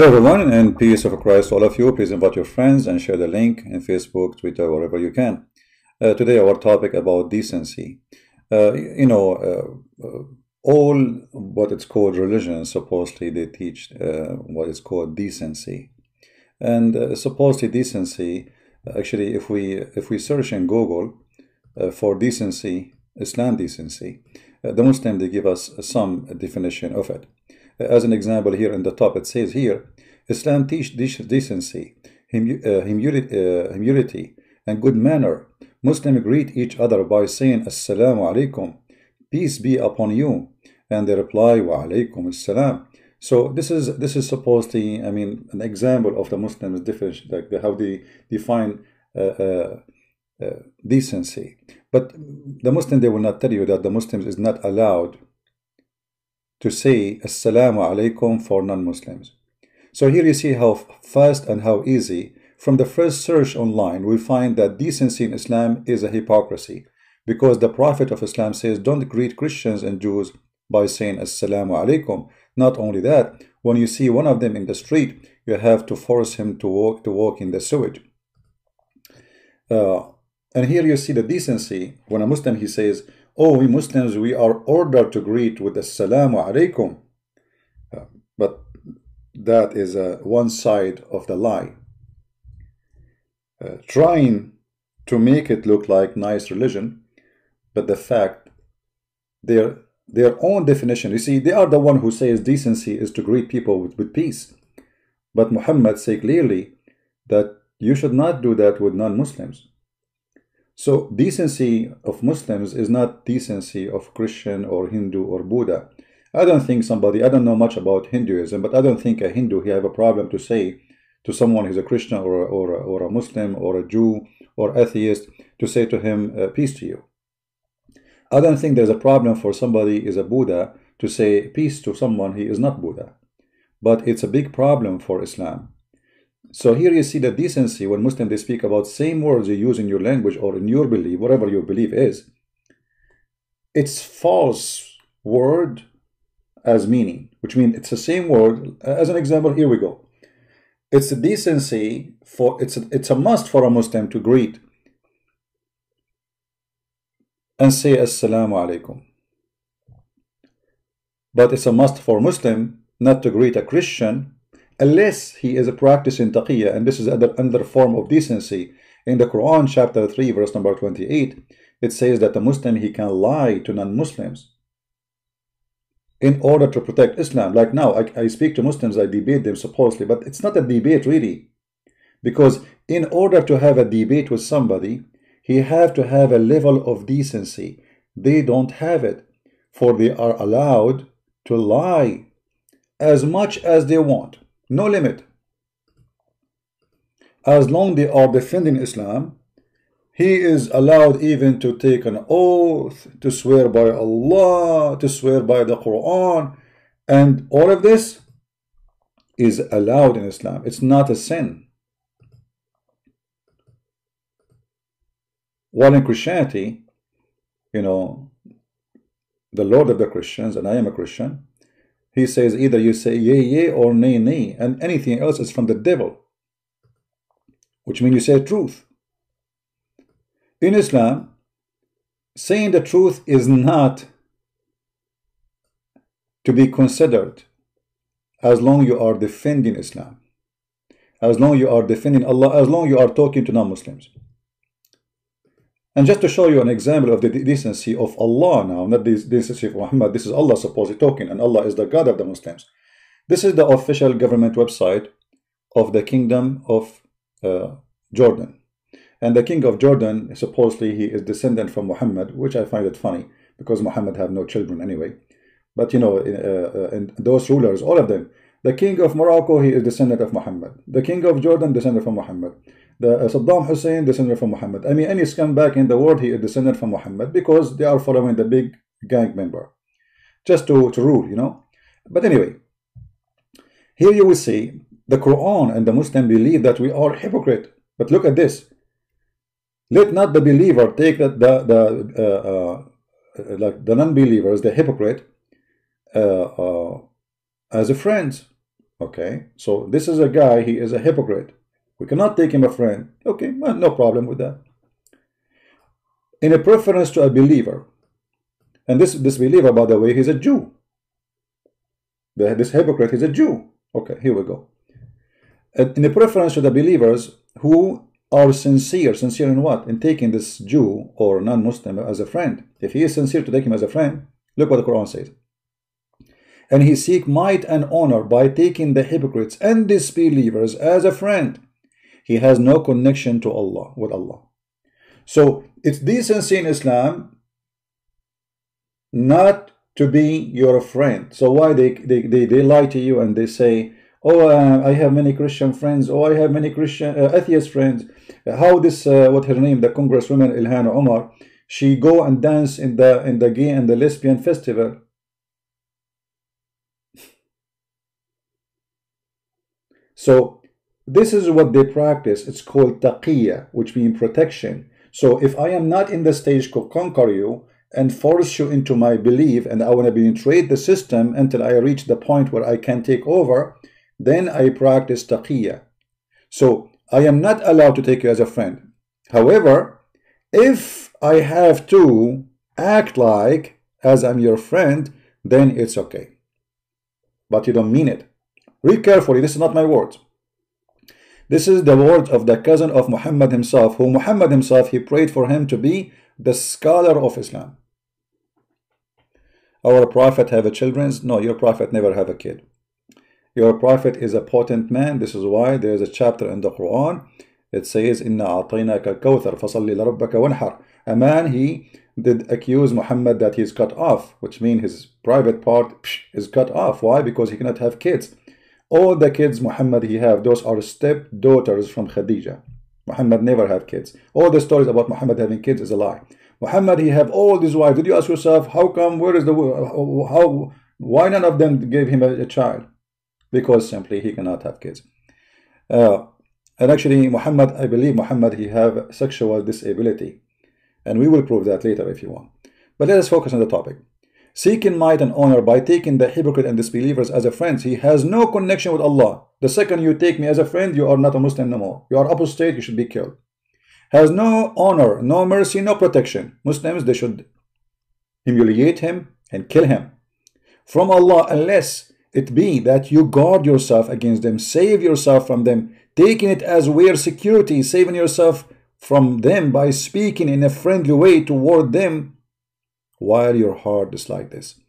Hello everyone and peace of Christ to all of you. Please invite your friends and share the link in Facebook, Twitter, wherever you can. Uh, today our topic about decency. Uh, you know, uh, uh all what it's called religion, supposedly they teach uh, what is called decency. And uh, supposedly decency, actually if we if we search in Google for decency, Islam decency, the Muslim they give us some definition of it. As an example here in the top, it says here, Islam teach decency, uh, humility, and good manner. Muslims greet each other by saying Assalamu alaikum, peace be upon you, and they reply Wa alaikum assalam. So this is this is supposedly, I mean, an example of the Muslims' difference, like how they define uh, uh, uh, decency. But the Muslim they will not tell you that the Muslims is not allowed to say Assalamu alaikum for non-Muslims. So here you see how fast and how easy. From the first search online, we find that decency in Islam is a hypocrisy because the Prophet of Islam says don't greet Christians and Jews by saying Assalamu alaikum. Not only that, when you see one of them in the street, you have to force him to walk to walk in the sewage. Uh, and here you see the decency. When a Muslim he says, oh, we Muslims, we are ordered to greet with Assalamu alaikum. Uh, but that is uh, one side of the lie. Uh, trying to make it look like nice religion, but the fact their their own definition. You see, they are the one who says decency is to greet people with, with peace. But Muhammad say clearly that you should not do that with non-Muslims. So decency of Muslims is not decency of Christian or Hindu or Buddha. I don't think somebody, I don't know much about Hinduism, but I don't think a Hindu he have a problem to say to someone who's a Christian or a, or or a Muslim or a Jew or atheist to say to him, uh, peace to you. I don't think there's a problem for somebody is a Buddha to say peace to someone he is not Buddha. But it's a big problem for Islam so here you see the decency when Muslims they speak about same words you use in your language or in your belief, whatever your belief is. It's false word as meaning, which means it's the same word. Uh, as an example, here we go. It's a decency for it's a, it's a must for a Muslim to greet and say Assalamu alaikum. But it's a must for Muslim not to greet a Christian unless he is a practicing taqiyya, and this is another, another form of decency. In the Quran, chapter 3, verse number 28, it says that the Muslim, he can lie to non-Muslims in order to protect Islam. Like now, I, I speak to Muslims, I debate them supposedly, but it's not a debate really. Because in order to have a debate with somebody, he have to have a level of decency. They don't have it, for they are allowed to lie as much as they want no limit. As long they are defending Islam, he is allowed even to take an oath, to swear by Allah, to swear by the Quran, and all of this is allowed in Islam. It's not a sin. While in Christianity, you know, the Lord of the Christians, and I am a Christian, he says either you say yea, yea, or nay, nay, and anything else is from the devil, which means you say truth. In Islam, saying the truth is not to be considered as long you are defending Islam, as long you are defending Allah, as long you are talking to non-Muslims. And just to show you an example of the decency of Allah now, not the decency of Muhammad, this is Allah supposedly talking, and Allah is the God of the Muslims. This is the official government website of the Kingdom of uh, Jordan. And the King of Jordan, supposedly he is descendant from Muhammad, which I find it funny, because Muhammad have no children anyway. But you know, uh, uh, and those rulers, all of them, the King of Morocco, he is descendant of Muhammad. The King of Jordan, descendant from Muhammad the uh, Saddam Hussein descendant from Muhammad. I mean, any scumbag in the world, he is descendant from Muhammad because they are following the big gang member, just to, to rule, you know. But anyway, here you will see the Quran and the Muslim believe that we are hypocrite. But look at this. Let not the believer take that the the uh, uh, like the non-believers, the hypocrite, uh, uh, as a friend. Okay, so this is a guy, he is a hypocrite. We cannot take him a friend. Okay, well, no problem with that. In a preference to a believer, and this, this believer, by the way, he's a Jew. The, this hypocrite is a Jew. Okay, here we go. Uh, in a preference to the believers who are sincere, sincere in what? In taking this Jew or non-Muslim as a friend. If he is sincere to take him as a friend, look what the Quran says. And he seek might and honor by taking the hypocrites and disbelievers as a friend. He has no connection to Allah, with Allah. So it's decency in Islam not to be your friend. So why they, they, they, they lie to you and they say, oh, uh, I have many Christian friends, oh, I have many Christian uh, atheist friends. How this, uh, what her name, the Congresswoman Ilhan Omar, she go and dance in the in the gay and the lesbian festival. So this is what they practice. It's called taqiyya, which means protection. So if I am not in the stage to conquer you and force you into my belief and I want to penetrate the system until I reach the point where I can take over, then I practice taqiyya. So I am not allowed to take you as a friend. However, if I have to act like as I'm your friend, then it's okay. But you don't mean it. Read carefully, this is not my words. This is the words of the cousin of Muhammad himself, who Muhammad himself, he prayed for him to be the scholar of Islam. Our prophet have a children's? No, your prophet never have a kid. Your prophet is a potent man. This is why there is a chapter in the Quran. It says, "Inna a'tainaka al-kawthar fasalli lirabbaka wanhar." A man he did accuse Muhammad that he's cut off, which means his private part is cut off. Why? Because he cannot have kids. All the kids Muhammad he have, those are step daughters from Khadija. Muhammad never have kids. All the stories about Muhammad having kids is a lie. Muhammad he have all these wives. Did you ask yourself how come? Where is the how? Why none of them gave him a, a child? because simply he cannot have kids. Uh, and actually, Muhammad, I believe Muhammad, he have sexual disability. And we will prove that later if you want. But let us focus on the topic. Seeking might and honor by taking the hypocrite and disbelievers as a friend. He has no connection with Allah. The second you take me as a friend, you are not a Muslim no more. You are apostate, you should be killed. Has no honor, no mercy, no protection. Muslims, they should humiliate him and kill him. From Allah, unless it be that you guard yourself against them, save yourself from them, taking it as weird security, saving yourself from them by speaking in a friendly way toward them while your heart is like this.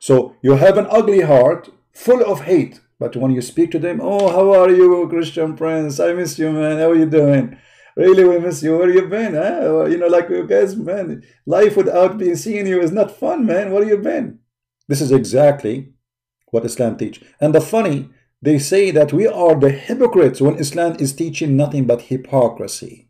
So you have an ugly heart full of hate, but when you speak to them, oh, how are you, Christian friends? I miss you, man. How are you doing? Really, we miss you. Where you been? Huh? You know, like you guys, man, life without being seeing you is not fun, man. Where you been? This is exactly what Islam teach. And the funny, they say that we are the hypocrites when Islam is teaching nothing but hypocrisy.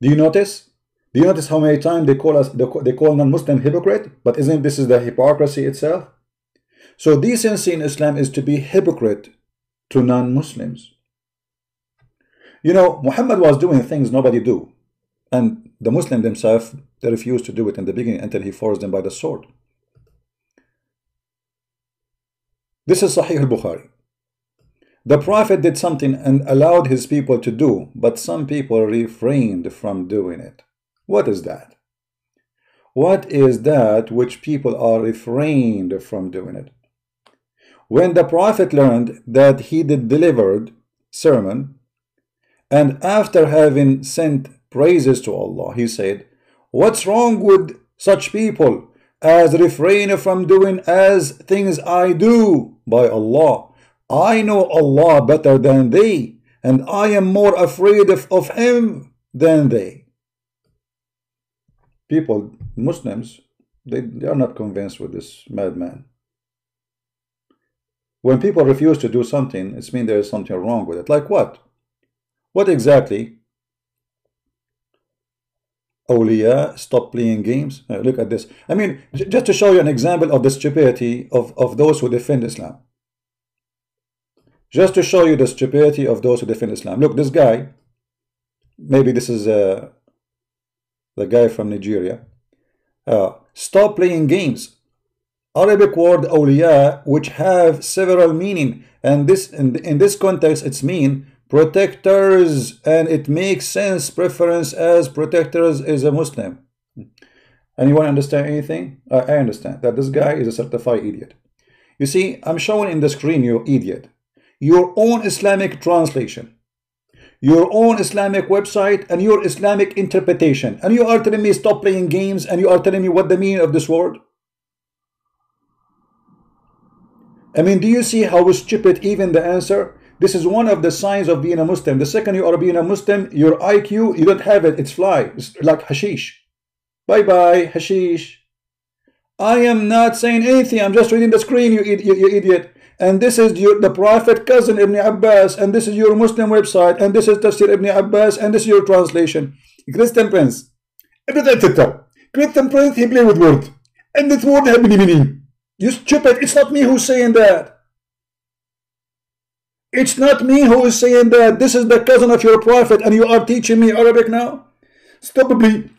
Do you notice? Do you notice how many times they call us they call non-Muslim hypocrite? But isn't this is the hypocrisy itself? So decency in Islam is to be hypocrite to non-Muslims. You know, Muhammad was doing things nobody do. And the Muslim themselves, they refused to do it in the beginning until he forced them by the sword. This is Sahih al-Bukhari. The Prophet did something and allowed his people to do, but some people refrained from doing it. What is that? What is that which people are refrained from doing it? When the Prophet learned that he did delivered sermon, and after having sent praises to Allah. He said, What's wrong with such people as refrain from doing as things I do by Allah? I know Allah better than they, and I am more afraid of, of Him than they. People, Muslims, they, they are not convinced with this madman. When people refuse to do something, it means there is something wrong with it. Like what? What exactly awliya stop playing games. Uh, look at this. I mean, just to show you an example of the stupidity of, of those who defend Islam. Just to show you the stupidity of those who defend Islam. Look, this guy, maybe this is uh, the guy from Nigeria. Uh, stop playing games. Arabic word awliya, which have several meaning, and this in, in this context, it's mean protectors, and it makes sense. Preference as protectors is a Muslim. Anyone understand anything? Uh, I understand that this guy is a certified idiot. You see, I'm showing in the screen, you idiot, your own Islamic translation, your own Islamic website, and your Islamic interpretation. And you are telling me stop playing games, and you are telling me what the meaning of this word? I mean, do you see how stupid even the answer? This is one of the signs of being a Muslim. The second you are being a Muslim, your IQ, you don't have it, it's fly. It's like hashish. Bye-bye, hashish. I am not saying anything. I'm just reading the screen, you, you, you idiot. And this is your, the Prophet cousin Ibn Abbas, and this is your Muslim website, and this is Tafsir Ibn Abbas, and this is your translation. Christian Prince. Christian Prince, he play with words. And this word has have meaning. You stupid, it's not me who's saying that. It's not me who is saying that. This is the cousin of your prophet, and you are teaching me Arabic now? Stop me.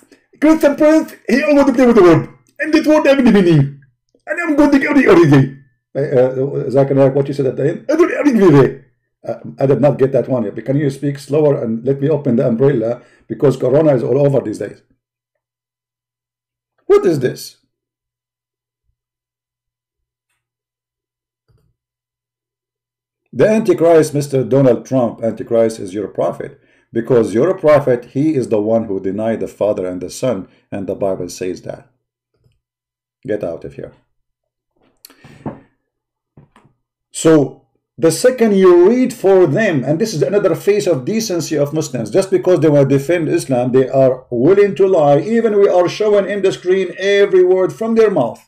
Christian Prince, he always play with the word. And it won't have any meaning. And I'm going to get it already. Zachariah, what you said at the end? Uh, I did not get that one yet. But can you speak slower and let me open the umbrella because Corona is all over these days. What is this? The Antichrist, Mr. Donald Trump, Antichrist is your prophet because your prophet, he is the one who denied the Father and the Son, and the Bible says that. Get out of here. So the second you read for them, and this is another face of decency of Muslims, just because they want to defend Islam, they are willing to lie. Even we are showing in the screen every word from their mouth.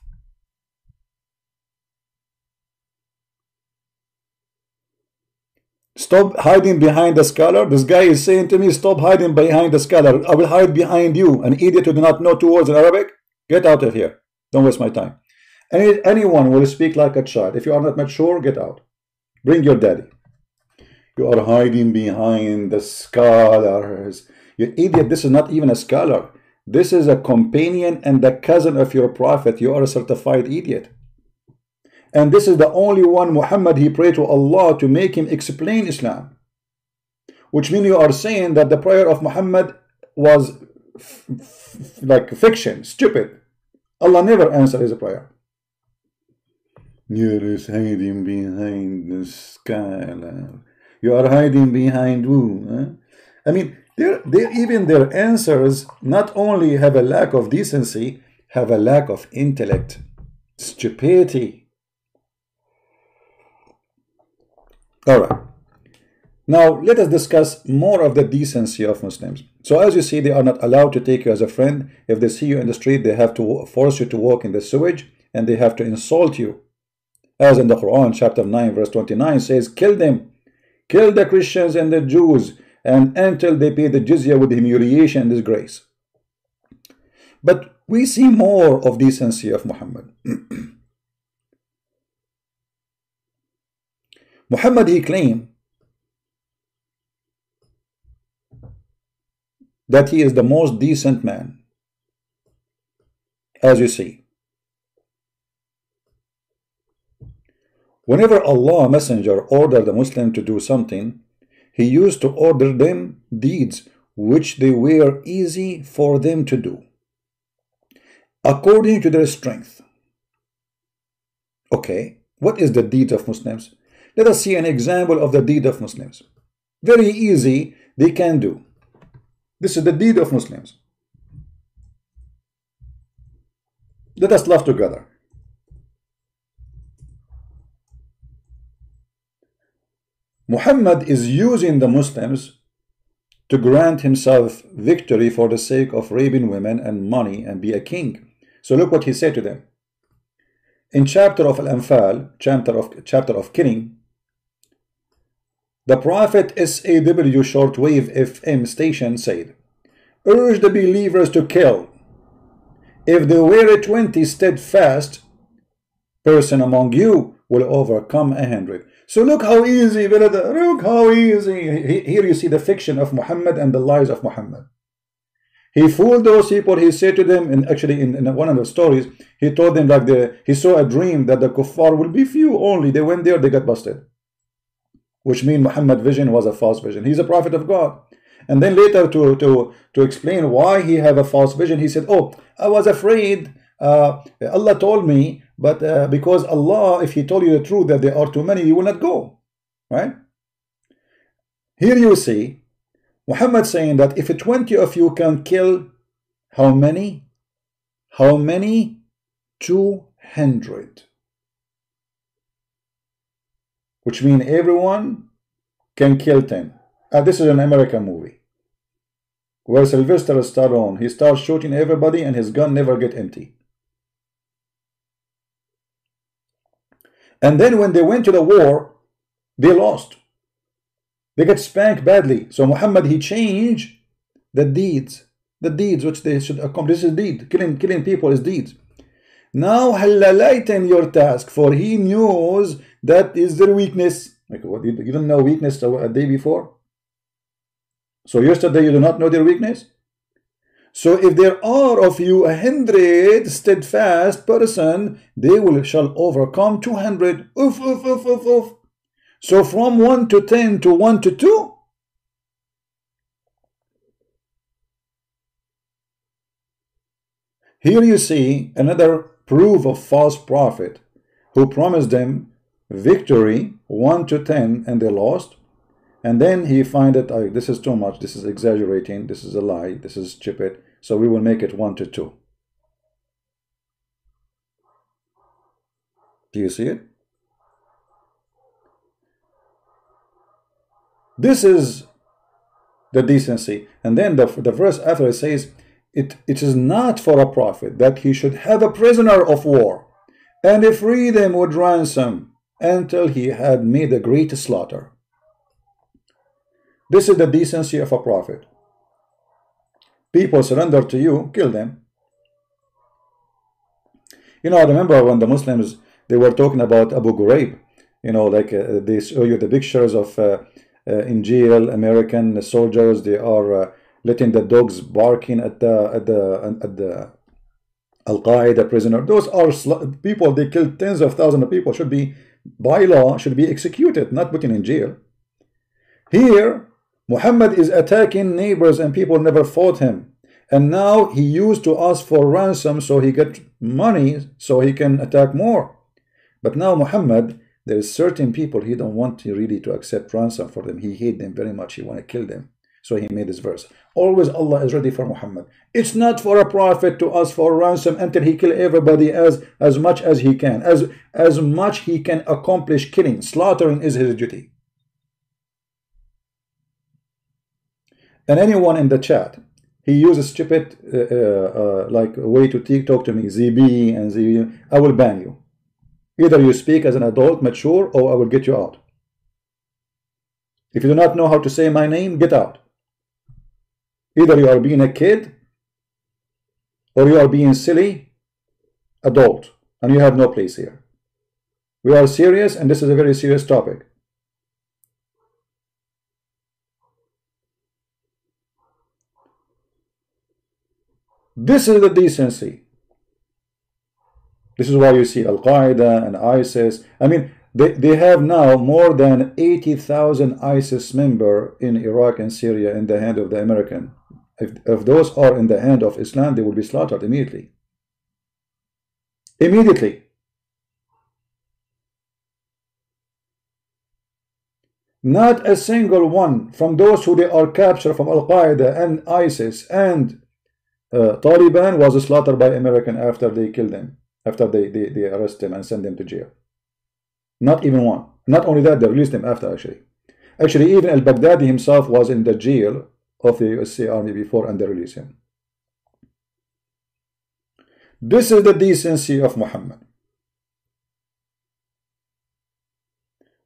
Stop hiding behind the scholar. This guy is saying to me, stop hiding behind the scholar. I will hide behind you, an idiot who do not know two words in Arabic. Get out of here. Don't waste my time. Any, anyone will speak like a child. If you are not mature, get out. Bring your daddy. You are hiding behind the scholars. You idiot, this is not even a scholar. This is a companion and the cousin of your prophet. You are a certified idiot. And this is the only one Muhammad, he prayed to Allah to make him explain Islam. Which means you are saying that the prayer of Muhammad was like fiction, stupid. Allah never answered his prayer. You're hiding behind the sky. You are hiding behind who? Huh? I mean, they're, they're, even their answers not only have a lack of decency, have a lack of intellect, stupidity. All right. Now, let us discuss more of the decency of Muslims. So as you see, they are not allowed to take you as a friend. If they see you in the street, they have to force you to walk in the sewage and they have to insult you. As in the Quran, chapter 9, verse 29 says, kill them, kill the Christians and the Jews, and until they pay the jizya with humiliation and disgrace. But we see more of decency of Muhammad. Muhammad, he claimed that he is the most decent man, as you see. Whenever Allah Messenger ordered the Muslim to do something, he used to order them deeds which they were easy for them to do, according to their strength. Okay, what is the deed of Muslims? Let us see an example of the deed of Muslims. Very easy, they can do. This is the deed of Muslims. Let us love together. Muhammad is using the Muslims to grant himself victory for the sake of raping women and money and be a king. So look what he said to them. In chapter of Al-Anfal, chapter of, chapter of killing, the Prophet SAW shortwave FM station said, Urge the believers to kill. If there were a 20 steadfast person among you will overcome a hundred. So look how easy, look how easy. Here you see the fiction of Muhammad and the lies of Muhammad. He fooled those people. He said to them, and actually in, in, one of the stories, he told them like the he saw a dream that the kuffar will be few only. They went there, they got busted. Which means Muhammad's vision was a false vision. He's a prophet of God. And then later to, to, to explain why he have a false vision, he said, oh, I was afraid. Uh, Allah told me, but uh, because Allah, if he told you the truth that there are too many, you will not go. Right? Here you see Muhammad saying that if 20 of you can kill how many? How many? 200. Which means everyone can kill 10. Uh, this is an American movie where Sylvester Stallone, he starts shooting everybody and his gun never get empty. And then when they went to the war, they lost. They got spanked badly. So Muhammad, he changed the deeds. The deeds which they should accomplish. This is deed. Killing, killing people is deeds. Now lighten your task, for he knows that is their weakness. Like what you didn't know weakness a day before? So yesterday you do not know their weakness? So if there are of you a hundred steadfast person, they will shall overcome two hundred. Oof, oof, oof, oof, oof. So from 1 to 10 to 1 to 2, here you see another proof of false prophet who promised them victory 1 to 10 and they lost. And then he find that oh, this is too much, this is exaggerating, this is a lie, this is stupid, so we will make it 1 to 2. Do you see it? This is the decency. And then the, the verse after it says, it, it is not for a prophet that he should have a prisoner of war and free them with ransom until he had made a great slaughter. This is the decency of a prophet. People surrender to you, kill them. You know, I remember when the Muslims, they were talking about Abu Ghraib, you know, like uh, they show you the pictures of uh, uh, in jail, American soldiers, they are uh, letting the dogs barking at the at the at the Al Qaeda prisoner. Those are people. They killed tens of thousands of people. Should be by law should be executed, not put in jail. Here, Muhammad is attacking neighbors and people never fought him. And now he used to ask for ransom so he get money so he can attack more. But now Muhammad there is certain people he don't want to really to accept ransom for them. He hate them very much. He want to kill them. So he made this verse. Always Allah is ready for Muhammad. It's not for a prophet to ask for ransom until he kill everybody as, as much as he can. As, as much he can accomplish killing. Slaughtering is his duty. And anyone in the chat, he uses stupid uh, uh, uh, like way to talk to me, ZB and ZB. I will ban you. Either you speak as an adult, mature, or I will get you out. If you do not know how to say my name, get out. Either you are being a kid, or you are being silly, adult, and you have no place here. We are serious, and this is a very serious topic. This is the decency. This is why you see Al-Qaeda and ISIS. I mean, they, they have now more than 80,000 ISIS member in Iraq and Syria in the hand of the American. If, if those are in the hand of Islam, they will be slaughtered immediately. Immediately. Not a single one from those who they are captured from Al-Qaeda and ISIS and uh, Taliban was slaughtered by American after they killed them after they, they, they arrest him and send him to jail. Not even one. Not only that, they released him after actually. Actually, even al-Baghdadi himself was in the jail of the USC army before and they released him. This is the decency of Muhammad.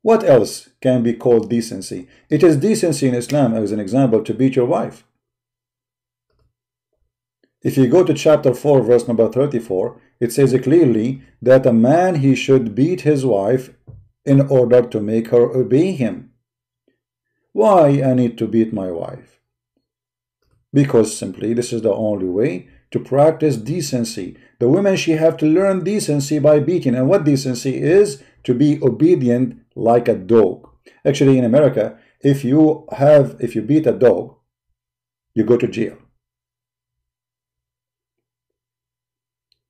What else can be called decency? It is decency in Islam, as an example, to beat your wife. If you go to chapter 4, verse number 34, it says clearly that a man, he should beat his wife in order to make her obey him. Why I need to beat my wife? Because simply this is the only way to practice decency. The women, she have to learn decency by beating. And what decency is? To be obedient like a dog. Actually, in America, if you have, if you beat a dog, you go to jail.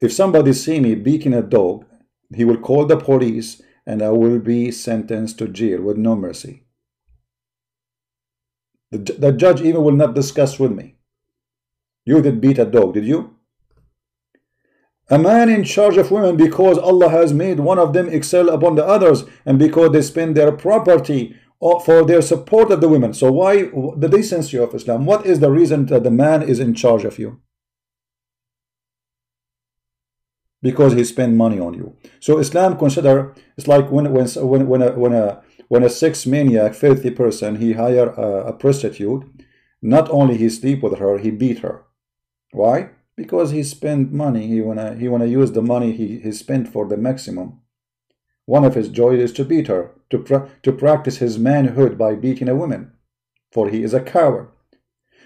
If somebody see me beating a dog, he will call the police and I will be sentenced to jail with no mercy. The, the judge even will not discuss with me. You did beat a dog, did you? A man in charge of women because Allah has made one of them excel upon the others and because they spend their property for their support of the women. So why the decency of Islam? What is the reason that the man is in charge of you? Because he spend money on you. So Islam consider it's like when when when when a when a when a sex maniac, filthy person, he hire a, a prostitute. Not only he sleep with her, he beat her. Why? Because he spent money. He wanna he wanna use the money he, he spent for the maximum. One of his joys is to beat her, to pra to practice his manhood by beating a woman, for he is a coward.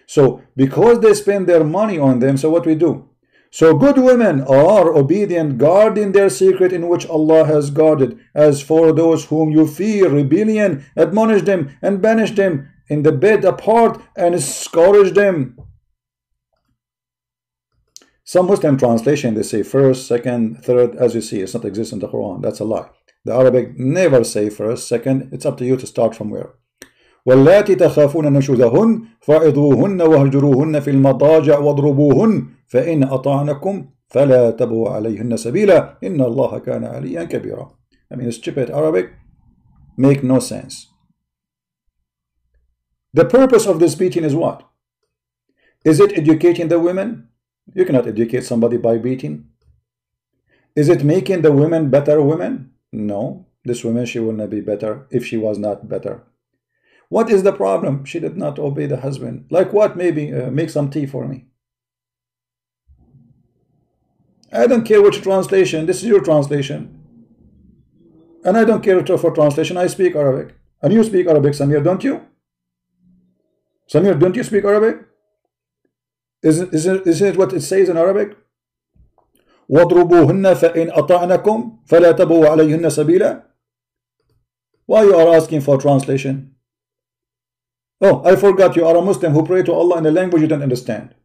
So because they spend their money on them, so what we do? So good women are obedient, guarding their secret in which Allah has guarded. As for those whom you fear rebellion, admonish them and banish them in the bed apart and scourge them. Some Muslim translation, they say first, second, third, as you see, it's not exist in the Quran. That's a lie. The Arabic never say first, second. It's up to you to start from where. واللاتي تخافون نشوزهن فعظوهن وهجروهن في المضاجع واضربوهن فإن أطعنكم فلا تبوا عليهن سبيلا إن الله كان عليا كبيرا I mean stupid Arabic make no sense The purpose of this beating is what? Is it educating the women? You cannot educate somebody by beating. Is it making the women better women? No. This woman, she will not be better if she was not better. What is the problem? She did not obey the husband. Like what? Maybe uh, make some tea for me. I don't care which translation. This is your translation. And I don't care for translation. I speak Arabic. And you speak Arabic, Samir, don't you? Samir, don't you speak Arabic? Isn't, isn't, isn't it what it says in Arabic? وَاضْرُبُوهُنَّ فَإِنْ أَطَعْنَكُمْ فَلَا تَبُوا عَلَيْهِنَّ سَبِيلًا Why you are asking for translation? Oh, I forgot you are a Muslim who pray to Allah in a language you don't understand.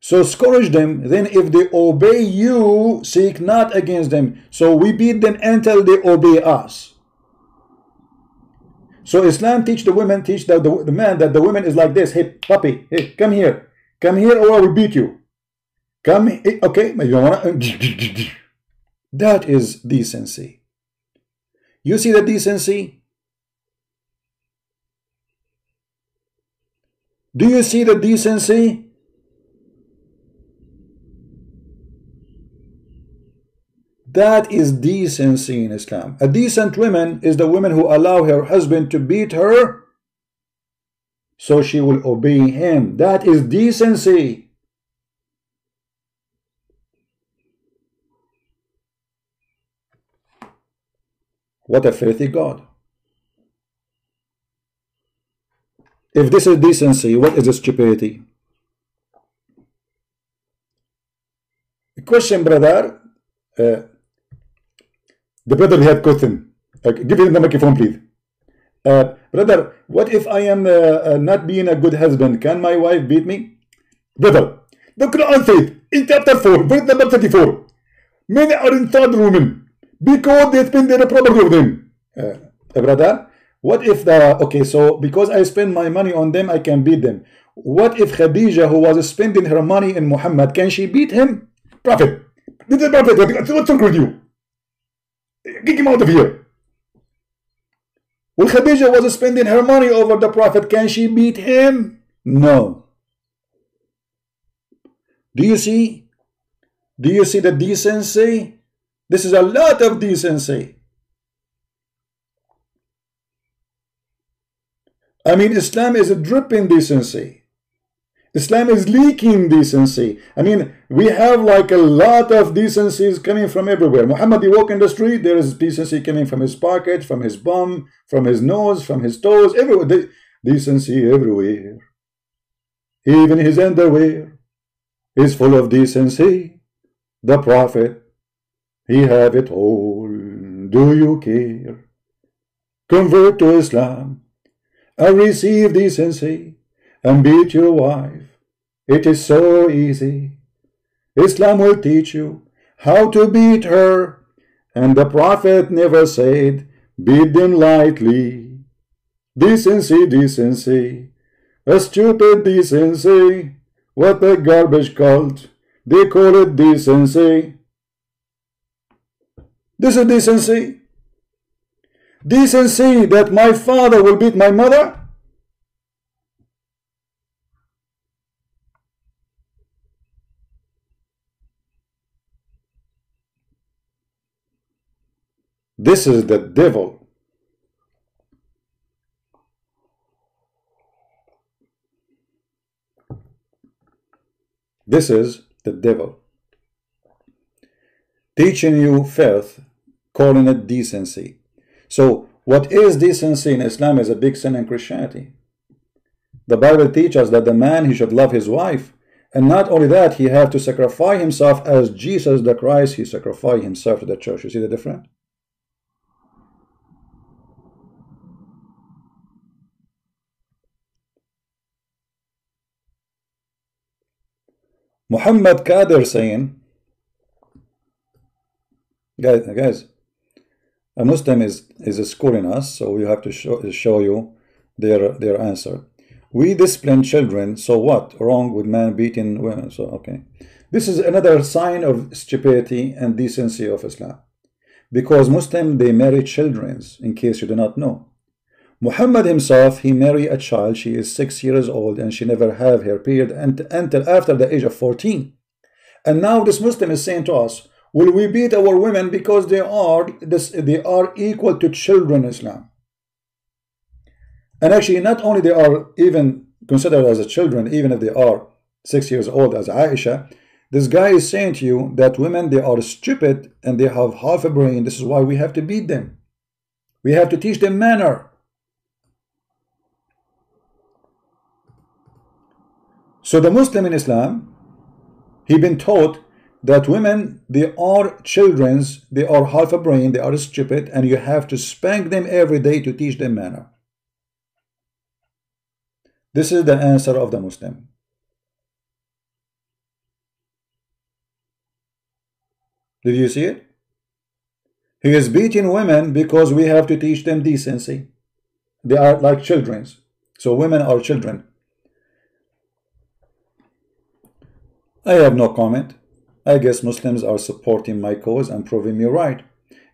So scourge them, then if they obey you, seek not against them. So we beat them until they obey us. So Islam teach the women, teach the, the, the man that the woman is like this. Hey, puppy, hey, come here. Come here or I will beat you. Come, hey, okay. That is decency. You see the decency? Do you see the decency? That is decency in Islam. A decent woman is the woman who allow her husband to beat her so she will obey him. That is decency. What a filthy God. If this is decency, what is stupidity? Question, brother. Uh, the brother had question. Uh, give him the microphone, please. Uh, brother, what if I am uh, uh, not being a good husband? Can my wife beat me? Brother, the Quran says in chapter 4, verse number 34, many are in third women because they spend their property of them. Uh, brother, what if the, okay, so because I spend my money on them, I can beat them. What if Khadija, who was spending her money in Muhammad, can she beat him? Prophet, is prophet, what's wrong with you? Get him out of here. Well, Khadija was spending her money over the Prophet. Can she beat him? No. Do you see? Do you see the decency? This is a lot of decency. I mean, Islam is a dripping decency. Islam is leaking decency. I mean, we have like a lot of decencies coming from everywhere. Muhammad, you walk in the street, there is decency coming from his pocket, from his bum, from his nose, from his toes, everywhere. decency everywhere. Even his underwear is full of decency. The Prophet, he have it all. Do you care? Convert to Islam and receive decency and beat your wife. It is so easy. Islam will teach you how to beat her. And the Prophet never said, beat them lightly. Decency, decency, a stupid decency. What a garbage cult. They call it decency. This is decency. Decency that my father will beat my mother. This is the devil. This is the devil. Teaching you faith, calling it decency. So what is decency in Islam is a big sin in Christianity. The Bible teaches that the man he should love his wife and not only that he have to sacrifice himself as Jesus the Christ he sacrificed himself to the church. You see the difference? Muhammad Kader saying, guys, guys, a Muslim is is schooling us, so we have to show show you their their answer. We discipline children, so what? Wrong with man beating women? So okay, this is another sign of stupidity and decency of Islam, because Muslim they marry children. In case you do not know, Muhammad himself, he married a child, she is six years old and she never have her period until after the age of 14. And now this Muslim is saying to us, will we beat our women because they are this, they are equal to children Islam? And actually not only they are even considered as children, even if they are six years old as Aisha, this guy is saying to you that women, they are stupid and they have half a brain. This is why we have to beat them. We have to teach them manner. So the Muslim in Islam, he been taught that women, they are children's, they are half a brain, they are stupid, and you have to spank them every day to teach them manner. This is the answer of the Muslim. Did you see it? He is beating women because we have to teach them decency. They are like children's. So women are children. I have no comment. I guess Muslims are supporting my cause and proving me right.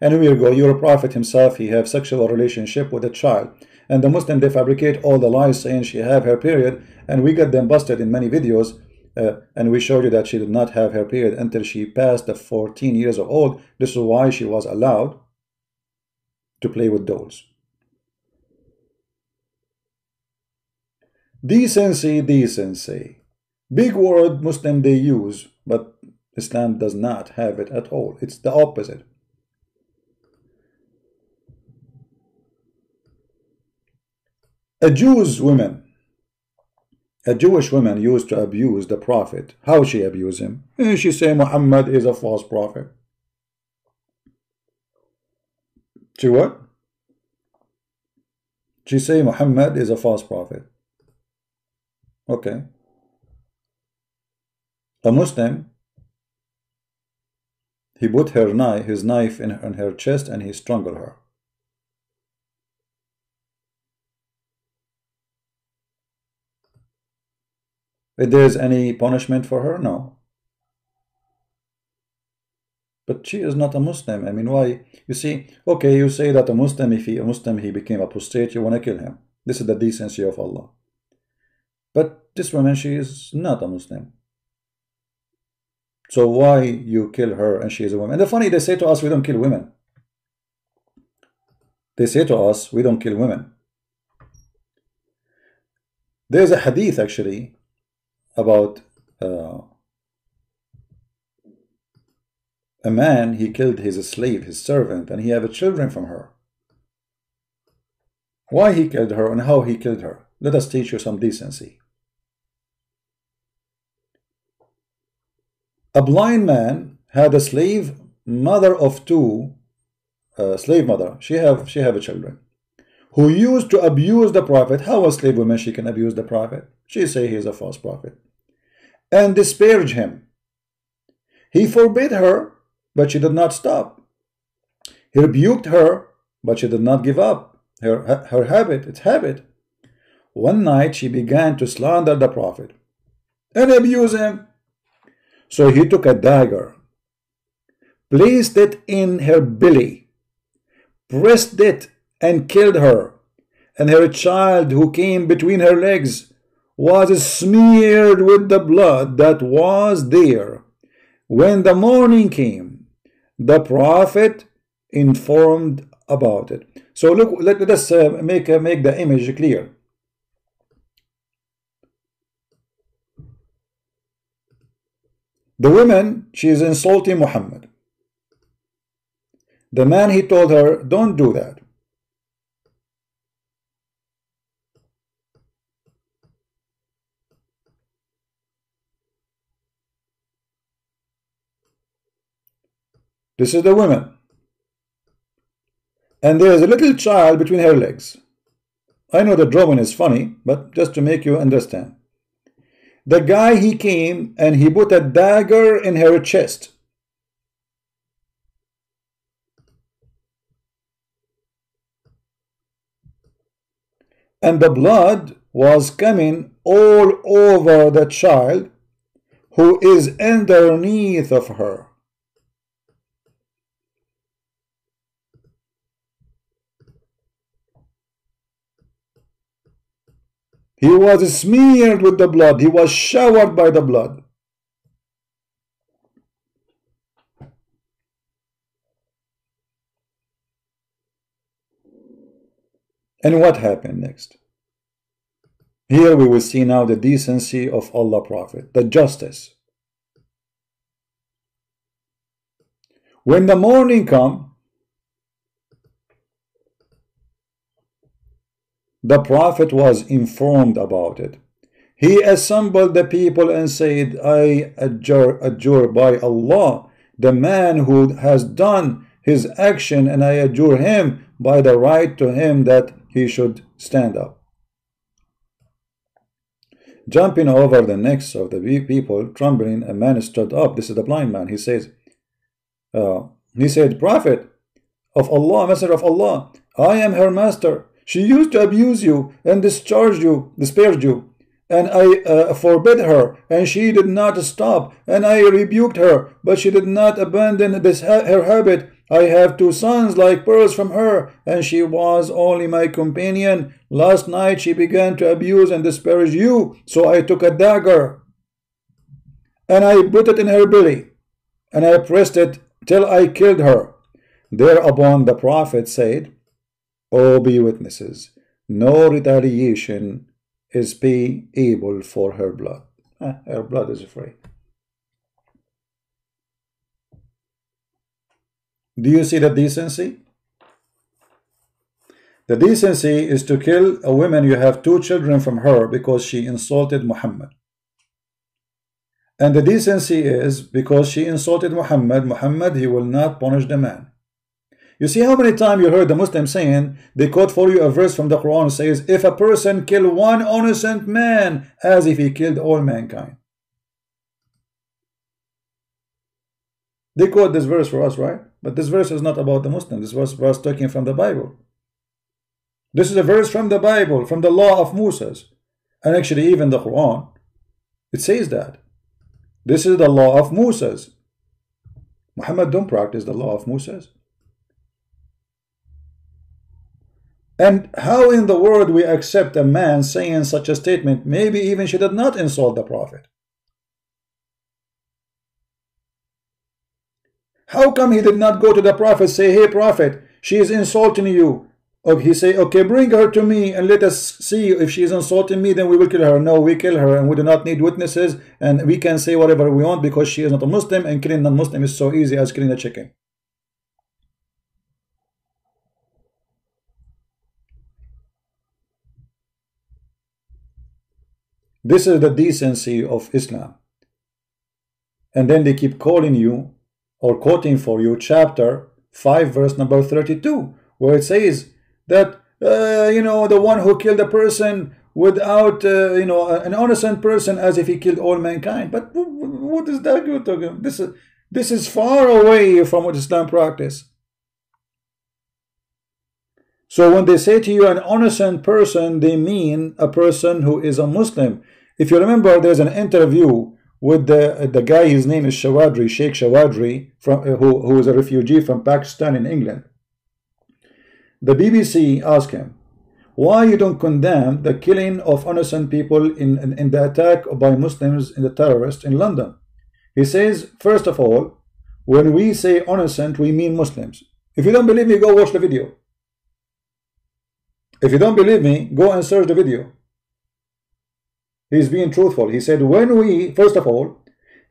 And we go, your prophet himself, he have sexual relationship with a child. And the Muslim, they fabricate all the lies saying she have her period. And we got them busted in many videos. Uh, and we showed you that she did not have her period until she passed the 14 years of old. This is why she was allowed to play with dolls. Decency, decency. Big word Muslim they use, Islam does not have it at all. It's the opposite. A Jewish woman, a Jewish woman used to abuse the Prophet. How she abuse him? Eh, she say Muhammad is a false prophet. She what? She say Muhammad is a false prophet. Okay a Muslim, he put her knife, his knife in, in her chest and he strangled her. If there is any punishment for her, no. But she is not a Muslim. I mean, why? You see, okay, you say that a Muslim, if he a Muslim, he became apostate, you want to kill him. This is the decency of Allah. But this woman, she is not a Muslim. So why you kill her and she is a woman? And the funny, they say to us, we don't kill women. They say to us, we don't kill women. There's a hadith actually about uh, a man, he killed his slave, his servant, and he had children from her. Why he killed her and how he killed her. let us teach you some decency. A blind man had a slave, mother of two, uh, slave mother. She have she have a children, who used to abuse the prophet. How a slave woman she can abuse the prophet? She say he is a false prophet, and disparage him. He forbid her, but she did not stop. He rebuked her, but she did not give up her her habit. Its habit. One night she began to slander the prophet and abuse him. So he took a dagger, placed it in her belly, pressed it, and killed her. And her child, who came between her legs, was smeared with the blood that was there. When the morning came, the prophet informed about it. So look, let, us uh, make uh, make the image clear. The woman, she is insulting Muhammad. The man, he told her, don't do that. This is the woman. And there is a little child between her legs. I know the drawing is funny, but just to make you understand. The guy, he came and he put a dagger in her chest. And the blood was coming all over the child who is underneath of her. He was smeared with the blood. He was showered by the blood. And what happened next? Here we will see now the decency of Allah Prophet, the justice. When the morning come, The Prophet was informed about it. He assembled the people and said, I adjure, adjure by Allah, the man who has done his action, and I adjure him by the right to him that he should stand up. Jumping over the necks of the people, trembling, a man stood up. This is the blind man. He says, uh, he said, Prophet of Allah, Messenger of Allah, I am her master. She used to abuse you and discharge you, disparage you. And I uh, forbid her, and she did not stop. And I rebuked her, but she did not abandon this ha her habit. I have two sons like pearls from her, and she was only my companion. Last night she began to abuse and disparage you, so I took a dagger, and I put it in her belly, and I pressed it till I killed her. Thereupon the prophet said, O be witnesses, no retaliation is payable for her blood. Ah, her blood is free. Do you see the decency? The decency is to kill a woman you have two children from her because she insulted Muhammad. And the decency is because she insulted Muhammad, Muhammad, he will not punish the man. You see how many times you heard the Muslim saying, they quote for you a verse from the Quran says, if a person kill one innocent man as if he killed all mankind. They quote this verse for us, right? But this verse is not about the Muslim. This verse was taken from the Bible. This is a verse from the Bible, from the law of Moses. And actually even the Quran, it says that. This is the law of Moses. Muhammad don't practice the law of Moses. And how in the world we accept a man saying such a statement? Maybe even she did not insult the Prophet. How come he did not go to the Prophet say, hey Prophet, she is insulting you. Or he say, okay, bring her to me and let us see if she is insulting me, then we will kill her. No, we kill her and we do not need witnesses and we can say whatever we want because she is not a Muslim and killing non-Muslim is so easy as killing a chicken. This is the decency of Islam. And then they keep calling you or quoting for you chapter 5 verse number 32 where it says that uh, you know the one who killed a person without uh, you know an innocent person as if he killed all mankind. But what is that good talking this is this is far away from what Islam practice. So when they say to you an innocent person they mean a person who is a Muslim if you remember there's an interview with the the guy his name is Choudary Sheikh Choudary from uh, who, who is a refugee from Pakistan in England the BBC asked him why you don't condemn the killing of innocent people in, in, in the attack by Muslims in the terrorists in London. He says, first of all, when we say innocent, we mean Muslims. If you don't believe me, go watch the video. If you don't believe me, go and search the video. He's being truthful. He said, when we, first of all,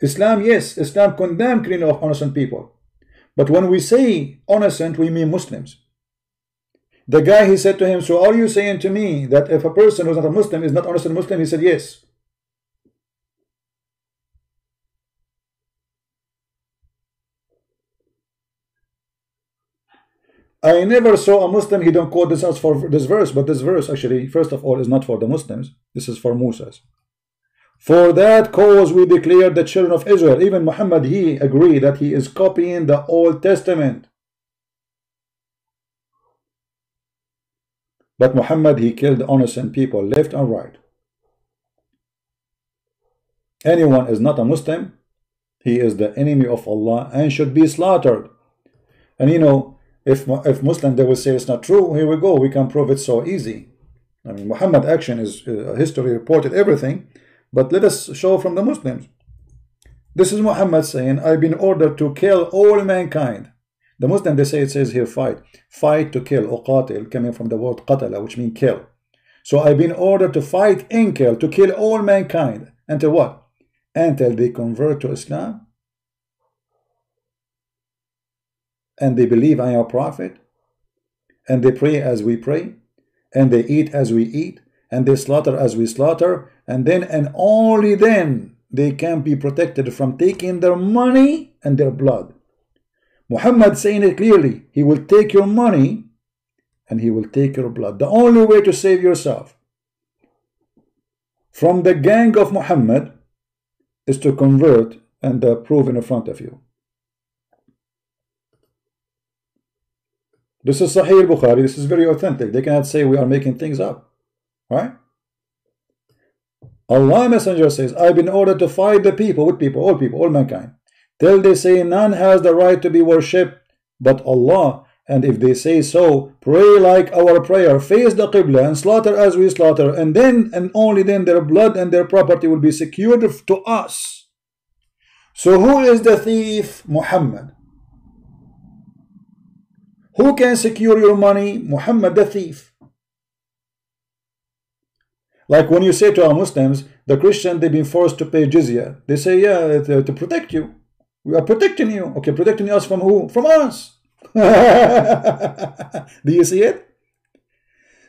Islam, yes, Islam condemn killing of innocent people. But when we say innocent, we mean Muslims. The guy, he said to him, so are you saying to me that if a person who's not a Muslim is not and Muslim? He said, yes. I never saw a Muslim, he don't quote this as for this verse, but this verse actually, first of all, is not for the Muslims. This is for Musa's. For that cause we declare the children of Israel. Even Muhammad, he agreed that he is copying the Old Testament. But Muhammad, he killed innocent people left and right. Anyone is not a Muslim, he is the enemy of Allah and should be slaughtered. And you know, if if Muslim they will say it's not true, here we go, we can prove it so easy. I mean, Muhammad action is uh, history reported everything, but let us show from the Muslims. This is Muhammad saying, I've been ordered to kill all mankind. The Muslim, they say, it says here fight. Fight to kill, uqatil, coming from the word qatala, which means kill. So I've been ordered to fight and kill, to kill all mankind. Until what? Until they convert to Islam. And they believe I am a prophet. And they pray as we pray. And they eat as we eat. And they slaughter as we slaughter. And then and only then they can be protected from taking their money and their blood. Muhammad saying it clearly, he will take your money and he will take your blood. The only way to save yourself from the gang of Muhammad is to convert and uh, prove in front of you. This is Sahih Bukhari. This is very authentic. They cannot say we are making things up. Right? Allah Messenger says, I've been ordered to fight the people, with people, all people, all mankind till they say none has the right to be worshipped but Allah. And if they say so, pray like our prayer, face the Qibla and slaughter as we slaughter, and then and only then their blood and their property will be secured to us. So who is the thief? Muhammad. Who can secure your money? Muhammad the thief. Like when you say to our Muslims, the Christian, they've been forced to pay jizya. They say, yeah, uh, to, to protect you. We are protecting you. Okay, protecting us from who? From us. Do you see it?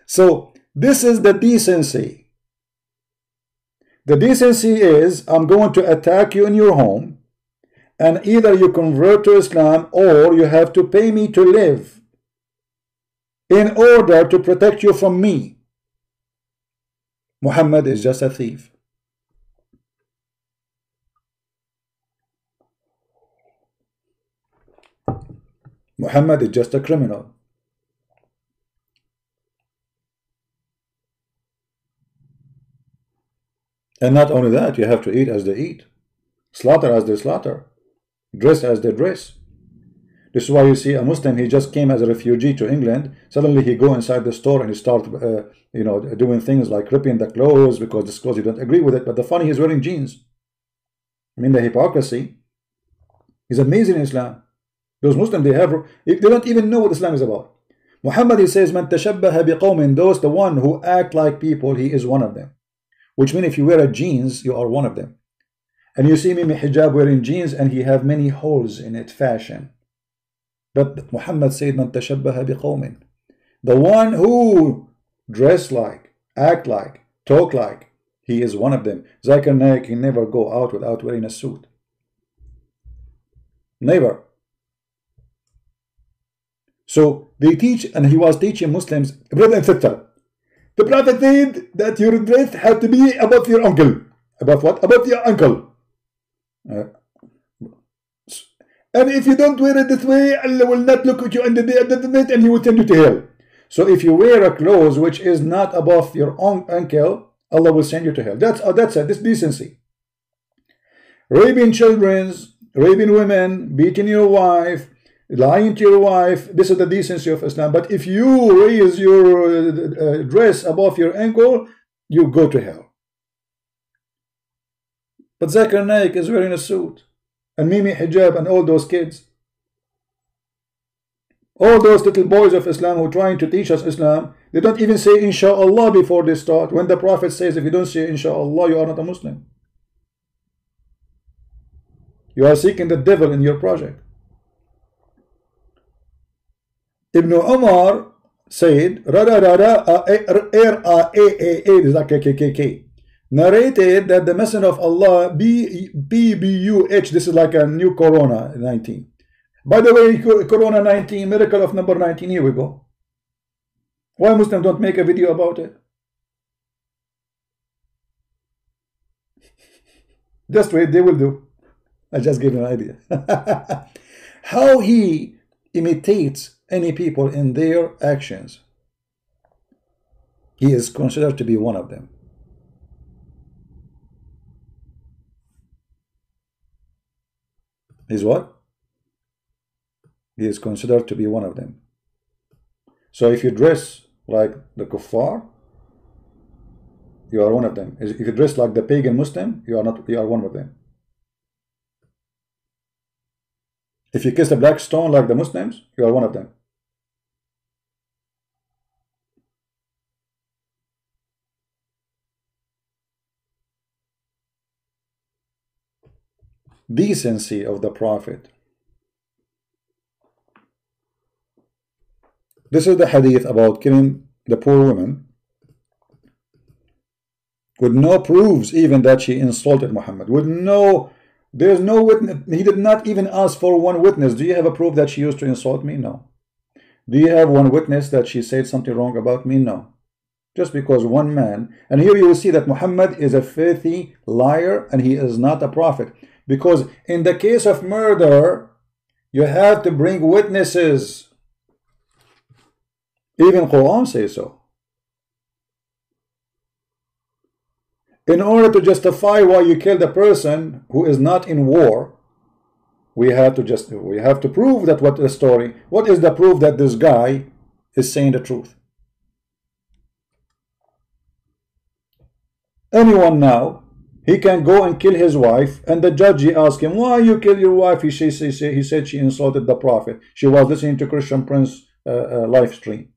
So this is the decency. The decency is I'm going to attack you in your home and either you convert to Islam or you have to pay me to live in order to protect you from me. Muhammad is just a thief. Muhammad is just a criminal. And not only that, you have to eat as they eat, slaughter as they slaughter, dress as they dress. This is why you see a Muslim, he just came as a refugee to England. Suddenly he go inside the store and he start, uh, you know, doing things like ripping the clothes because this clothes you don't agree with it. But the funny, he's wearing jeans. I mean, the hypocrisy is amazing in Islam. Those Muslims, they have, they don't even know what Islam is about. Muhammad, he says, Man tashabbaha biqawmin, those, the one who act like people, he is one of them. Which means if you wear a jeans, you are one of them. And you see me in hijab wearing jeans and he have many holes in it, fashion. But Muhammad said, Man tashabbaha biqawmin. The one who dress like, act like, talk like, He is one of them. Zakir Naik can never go out without wearing a suit. Never. So they teach, and he was teaching Muslims, brother and sister. The Prophet said that your dress had to be above your ankle. Above what? Above your ankle. Uh, and if you don't wear it this way, Allah will not look at you under the, under the night and He will send you to hell. So if you wear a clothes which is not above your own ankle, Allah will send you to hell. That's uh, that's it. This decency. Raping children, raping women, beating your wife, lying to your wife. This is the decency of Islam. But if you raise your uh, uh, dress above your ankle, you go to hell. But Zakir Naik is wearing a suit. And Mimi Hijab and all those kids. All those little boys of Islam who are trying to teach us Islam, they don't even say Insha'Allah before they start. When the Prophet says, if you don't say Insha'Allah, you are not a Muslim. You are seeking the devil in your project. Ibn Umar said, Rada Rada R-A-A-A er, is like KKK. Narrated that the Messenger of Allah, B-B-U-H, this is like a new Corona 19. By the way, Corona 19, miracle of number 19, here we go. Why Muslims don't make a video about it? Just wait, they will do. I just gave you an idea. How he imitates any people in their actions. He is considered to be one of them. Is what? he is considered to be one of them. So if you dress like the kuffar, you are one of them. If you dress like the pagan Muslim, you are not. You are one of them. If you kiss a black stone like the Muslims, you are one of them. Decency of the Prophet. This is the hadith about killing the poor woman. With no proofs even that she insulted Muhammad. With no there's no witness he did not even ask for one witness. Do you have a proof that she used to insult me? No. Do you have one witness that she said something wrong about me? No. Just because one man and here you will see that Muhammad is a filthy liar and he is not a prophet because in the case of murder you have to bring witnesses even Quran says so. In order to justify why you killed a person who is not in war, we have to just we have to prove that what the story, what is the proof that this guy is saying the truth? Anyone now, he can go and kill his wife, and the judge he asked him, why you kill your wife? He, she, he said she insulted the prophet. She was listening to Christian Prince uh, uh, live stream.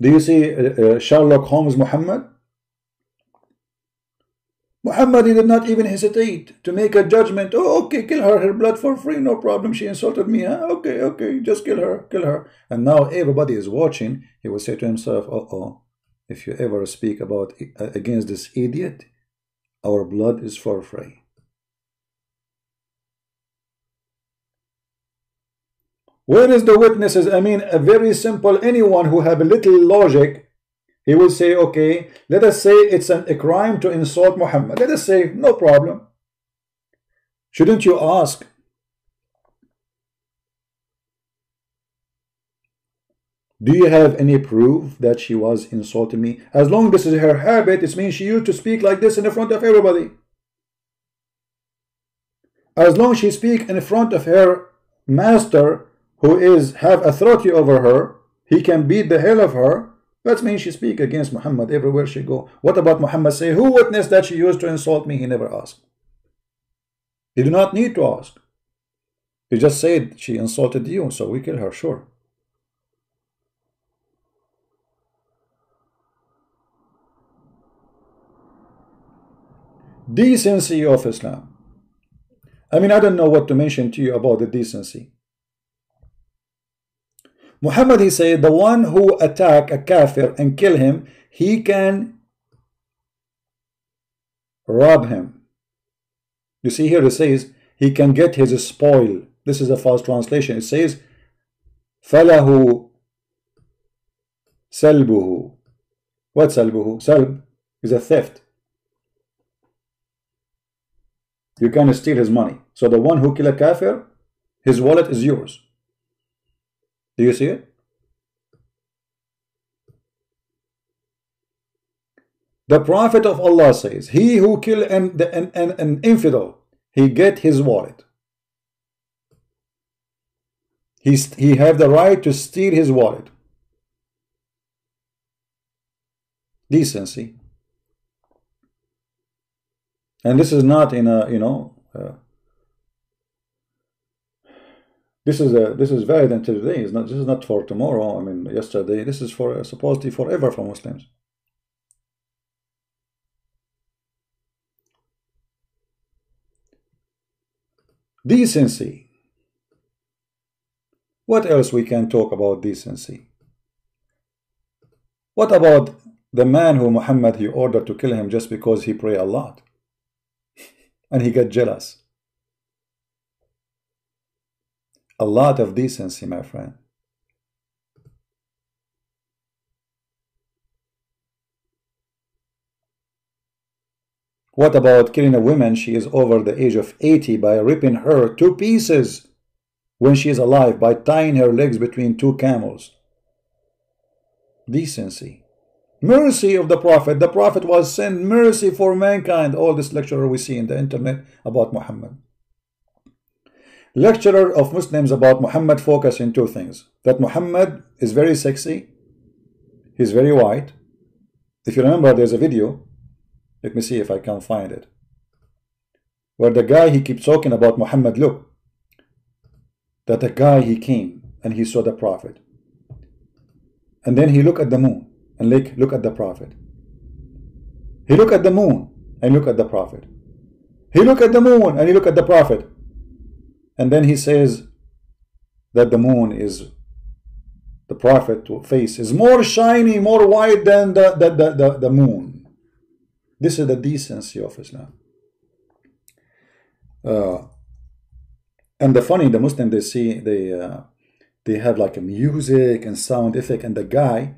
Do you see uh, uh, Sherlock Holmes Muhammad? Muhammad did not even hesitate to make a judgment. Oh, okay, kill her, her blood for free, no problem. She insulted me. Huh? Okay, okay, just kill her, kill her. And now everybody is watching. He will say to himself, uh oh, if you ever speak about uh, against this idiot, our blood is for free. Where is the witnesses? I mean, a very simple, anyone who have a little logic, he will say, okay, let us say it's an, a crime to insult Muhammad. Let us say, no problem. Shouldn't you ask? Do you have any proof that she was insulting me? As long as this is her habit, it means she used to speak like this in the front of everybody. As long as she speak in front of her master, who is have authority over her, he can beat the hell of her. That means she speak against Muhammad everywhere she go. What about Muhammad say, who witnessed that she used to insult me? He never asked. He do not need to ask. He just said she insulted you, so we kill her, sure. Decency of Islam. I mean, I don't know what to mention to you about the decency. Muhammad, he said, the one who attack a kafir and kill him, he can rob him. You see here it says, he can get his spoil. This is a false translation. It says, فَلَهُ سَلْبُهُ What سَلْبُهُ? Salb is a theft. You can steal his money. So the one who kill a kafir, his wallet is yours. Do you see it? The Prophet of Allah says, he who kill an, an, an, an infidel, he get his wallet. He, he have the right to steal his wallet. Decency. And this is not in a, you know, uh, this is a this is valid until today. It's not this is not for tomorrow. I mean, yesterday. This is for supposedly forever for Muslims. Decency. What else we can talk about decency? What about the man who Muhammad he ordered to kill him just because he pray a lot? And he got jealous. A lot of decency, my friend. What about killing a woman? She is over the age of 80 by ripping her to pieces when she is alive by tying her legs between two camels. Decency. Mercy of the Prophet. The Prophet was sent mercy for mankind. All this lecturer we see in the internet about Muhammad. Lecturer of Muslims about Muhammad focus in two things. That Muhammad is very sexy. He's very white. If you remember, there's a video. Let me see if I can find it. Where the guy, he keeps talking about Muhammad. Look. That the guy, he came and he saw the Prophet. And then he looked at the moon and look, look at the Prophet. He look at the moon and look at the Prophet. He look at the moon and he look at the Prophet. And then he says that the moon is the prophet face is more shiny, more white than the, the, the, the, the moon. This is the decency of Islam. Uh, and the funny, the Muslim they see they uh, they have like a music and sound effect, and the guy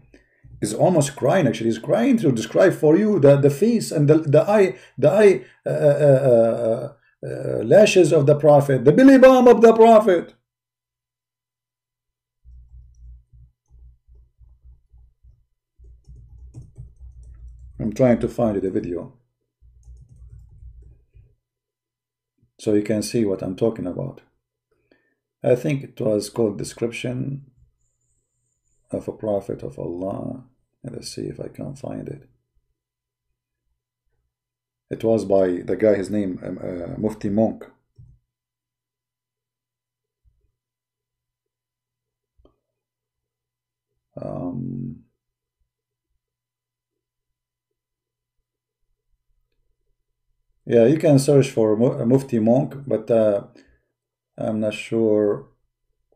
is almost crying. Actually, he's crying to describe for you the the face and the the eye the eye uh, uh, uh, uh, lashes of the Prophet, the billy balm of the Prophet. I'm trying to find the video so you can see what I'm talking about. I think it was called Description of a Prophet of Allah. Let's see if I can find it. It was by the guy, his name, um, uh, Mufti Monk. Um, yeah, you can search for uh, Mufti Monk, but uh, I'm not sure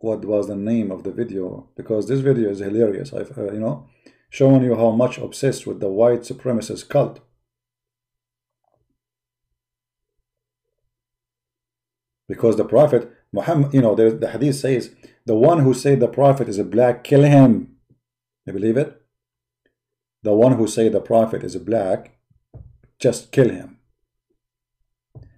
what was the name of the video because this video is hilarious. I've, uh, you know, showing you how much obsessed with the white supremacist cult. Because the Prophet Muhammad, you know, the, the hadith says, the one who say the Prophet is a black, kill him. You believe it? The one who say the Prophet is a black, just kill him.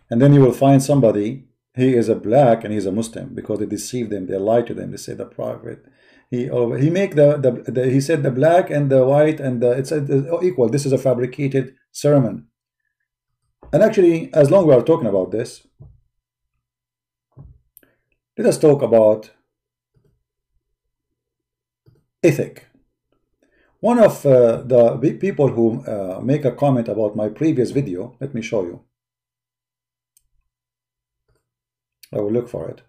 And then you will find somebody, he is a black and he's a Muslim because they deceive them, they lie to them, they say the Prophet. He oh, he make the, the, the he said the black and the white and the, it's, it's equal. This is a fabricated sermon. And actually, as long as we are talking about this, let us talk about ethic. One of uh, the people who uh, make a comment about my previous video, let me show you. I will look for it.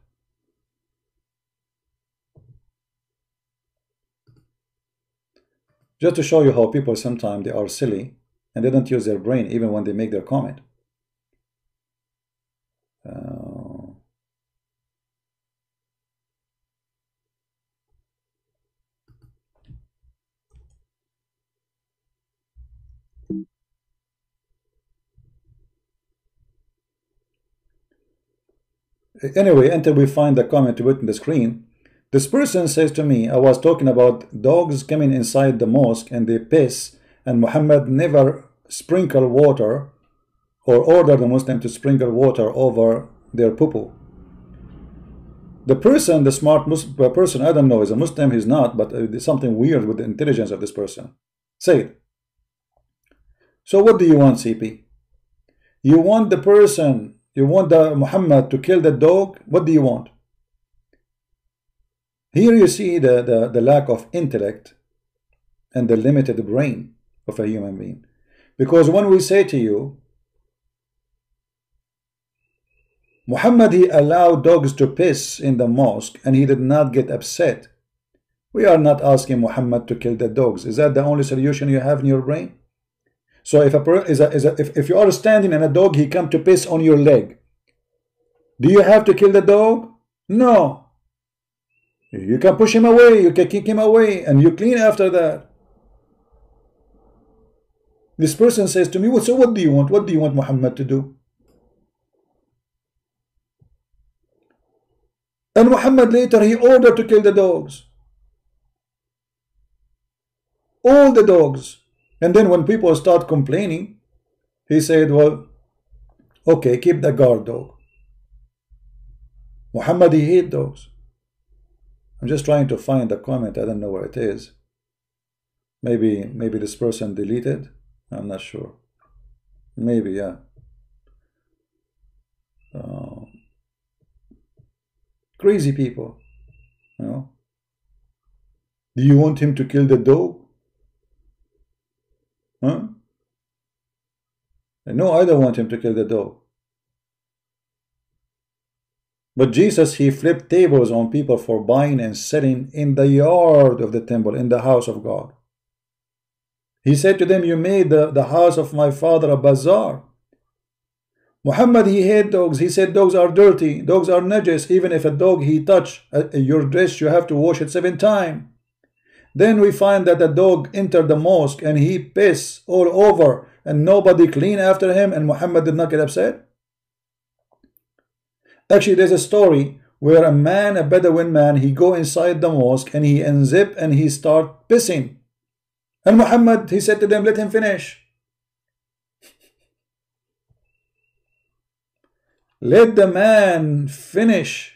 Just to show you how people sometimes they are silly and they don't use their brain even when they make their comment. Anyway, until we find the comment put in the screen, this person says to me, I was talking about dogs coming inside the mosque and they piss, and Muhammad never sprinkle water or order the Muslim to sprinkle water over their poo The person, the smart Muslim person, I don't know, is a Muslim, he's not, but uh, there's something weird with the intelligence of this person. Say it. So what do you want, CP? You want the person, you want the Muhammad to kill the dog? What do you want? Here you see the, the, the lack of intellect and the limited brain of a human being. Because when we say to you, Muhammad he allowed dogs to piss in the mosque and he did not get upset. We are not asking Muhammad to kill the dogs. Is that the only solution you have in your brain? So if a, is a, is a if, if you are standing and a dog he come to piss on your leg, do you have to kill the dog? No. You can push him away, you can kick him away, and you clean after that. This person says to me, well, so what do you want? What do you want Muhammad to do? And Muhammad later he ordered to kill the dogs. All the dogs. And then when people start complaining, he said, well, okay, keep the guard dog. Muhammad he hate dogs. I'm just trying to find the comment. I don't know where it is. Maybe maybe this person deleted. I'm not sure. Maybe, yeah. Uh, Crazy people. You know? Do you want him to kill the dog? Huh? No, I don't want him to kill the dog. But Jesus, he flipped tables on people for buying and selling in the yard of the temple, in the house of God. He said to them, You made the, the house of my father a bazaar. Muhammad, he hate dogs. He said dogs are dirty. Dogs are najis. Even if a dog he touch uh, your dress, you have to wash it seven times. Then we find that the dog entered the mosque and he piss all over and nobody clean after him and Muhammad did not get upset. Actually, there's a story where a man, a Bedouin man, he go inside the mosque and he unzip and he start pissing. And Muhammad, he said to them, let him finish. Let the man finish.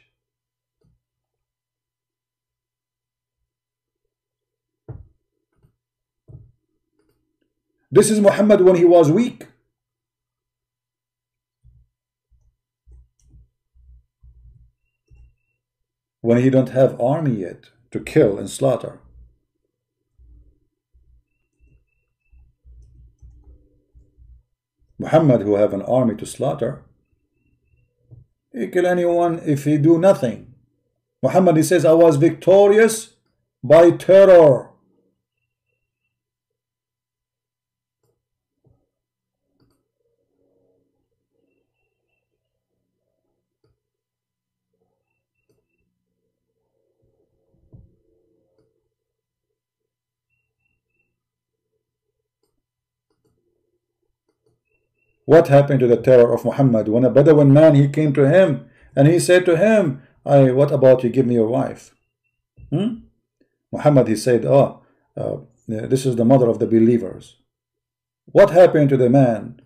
This is Muhammad when he was weak. When he don't have army yet to kill and slaughter. Muhammad who have an army to slaughter he kill anyone if he do nothing. Muhammad he says, I was victorious by terror. What happened to the terror of Muhammad when a Bedouin man he came to him and he said to him, I, what about you give me your wife? Hmm? Muhammad he said, oh, uh, this is the mother of the believers. What happened to the man,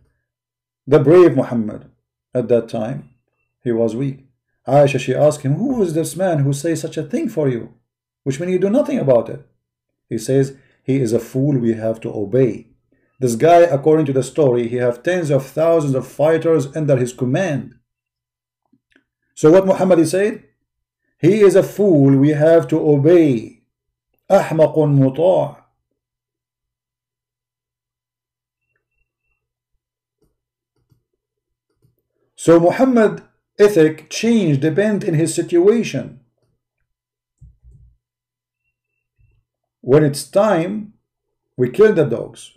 the brave Muhammad at that time? He was weak. Aisha, she asked him, who is this man who says such a thing for you? Which means you do nothing about it. He says, he is a fool we have to obey. This guy, according to the story, he have tens of thousands of fighters under his command. So what Muhammad said? He is a fool we have to obey. أحمق مطاع. So Muhammad ethic changed depend in his situation. When it's time, we kill the dogs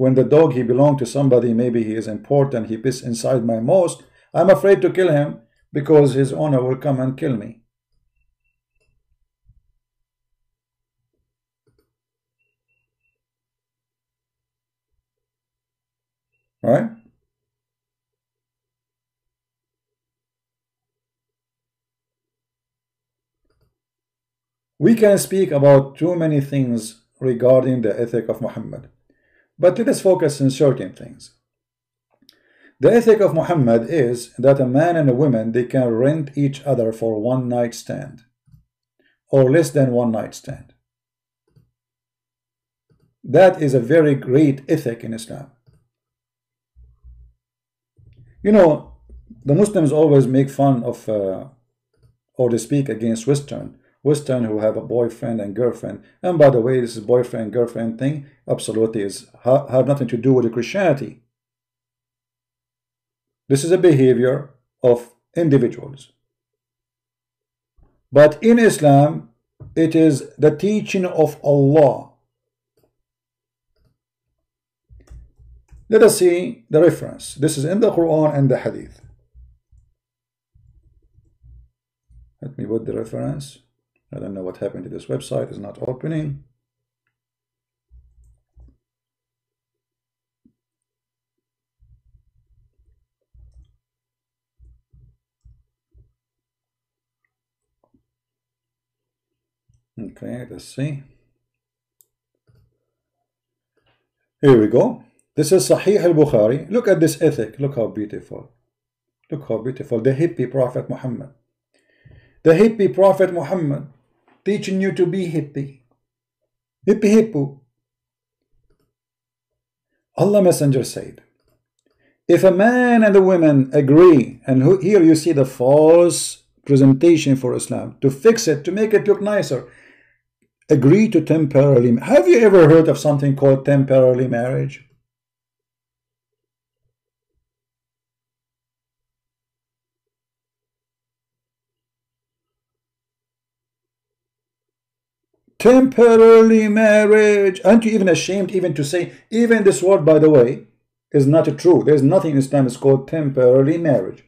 When the dog, he belonged to somebody, maybe he is important, he piss inside my mosque I'm afraid to kill him because his owner will come and kill me. Right? We can speak about too many things regarding the ethic of Muhammad but let us focus on certain things. The ethic of Muhammad is that a man and a woman they can rent each other for one night stand or less than one night stand. That is a very great ethic in Islam. You know, the Muslims always make fun of uh, or they speak against Western. Western who have a boyfriend and girlfriend. And by the way, this boyfriend girlfriend thing absolutely is have nothing to do with Christianity. This is a behavior of individuals. But in Islam, it is the teaching of Allah. Let us see the reference. This is in the Quran and the Hadith. Let me put the reference. I don't know what happened to this website. It's not opening. Okay, let's see. Here we go. This is Sahih al-Bukhari. Look at this ethic. Look how beautiful. Look how beautiful. The hippie Prophet Muhammad. The hippie Prophet Muhammad teaching you to be hippie. Hippie hippo. Allah Messenger said, if a man and a woman agree, and here you see the false presentation for Islam, to fix it, to make it look nicer, agree to temporarily. Have you ever heard of something called temporarily marriage? Temporarily marriage. Aren't you even ashamed even to say, even this word, by the way, is not true. There's nothing in Islam is called temporarily marriage.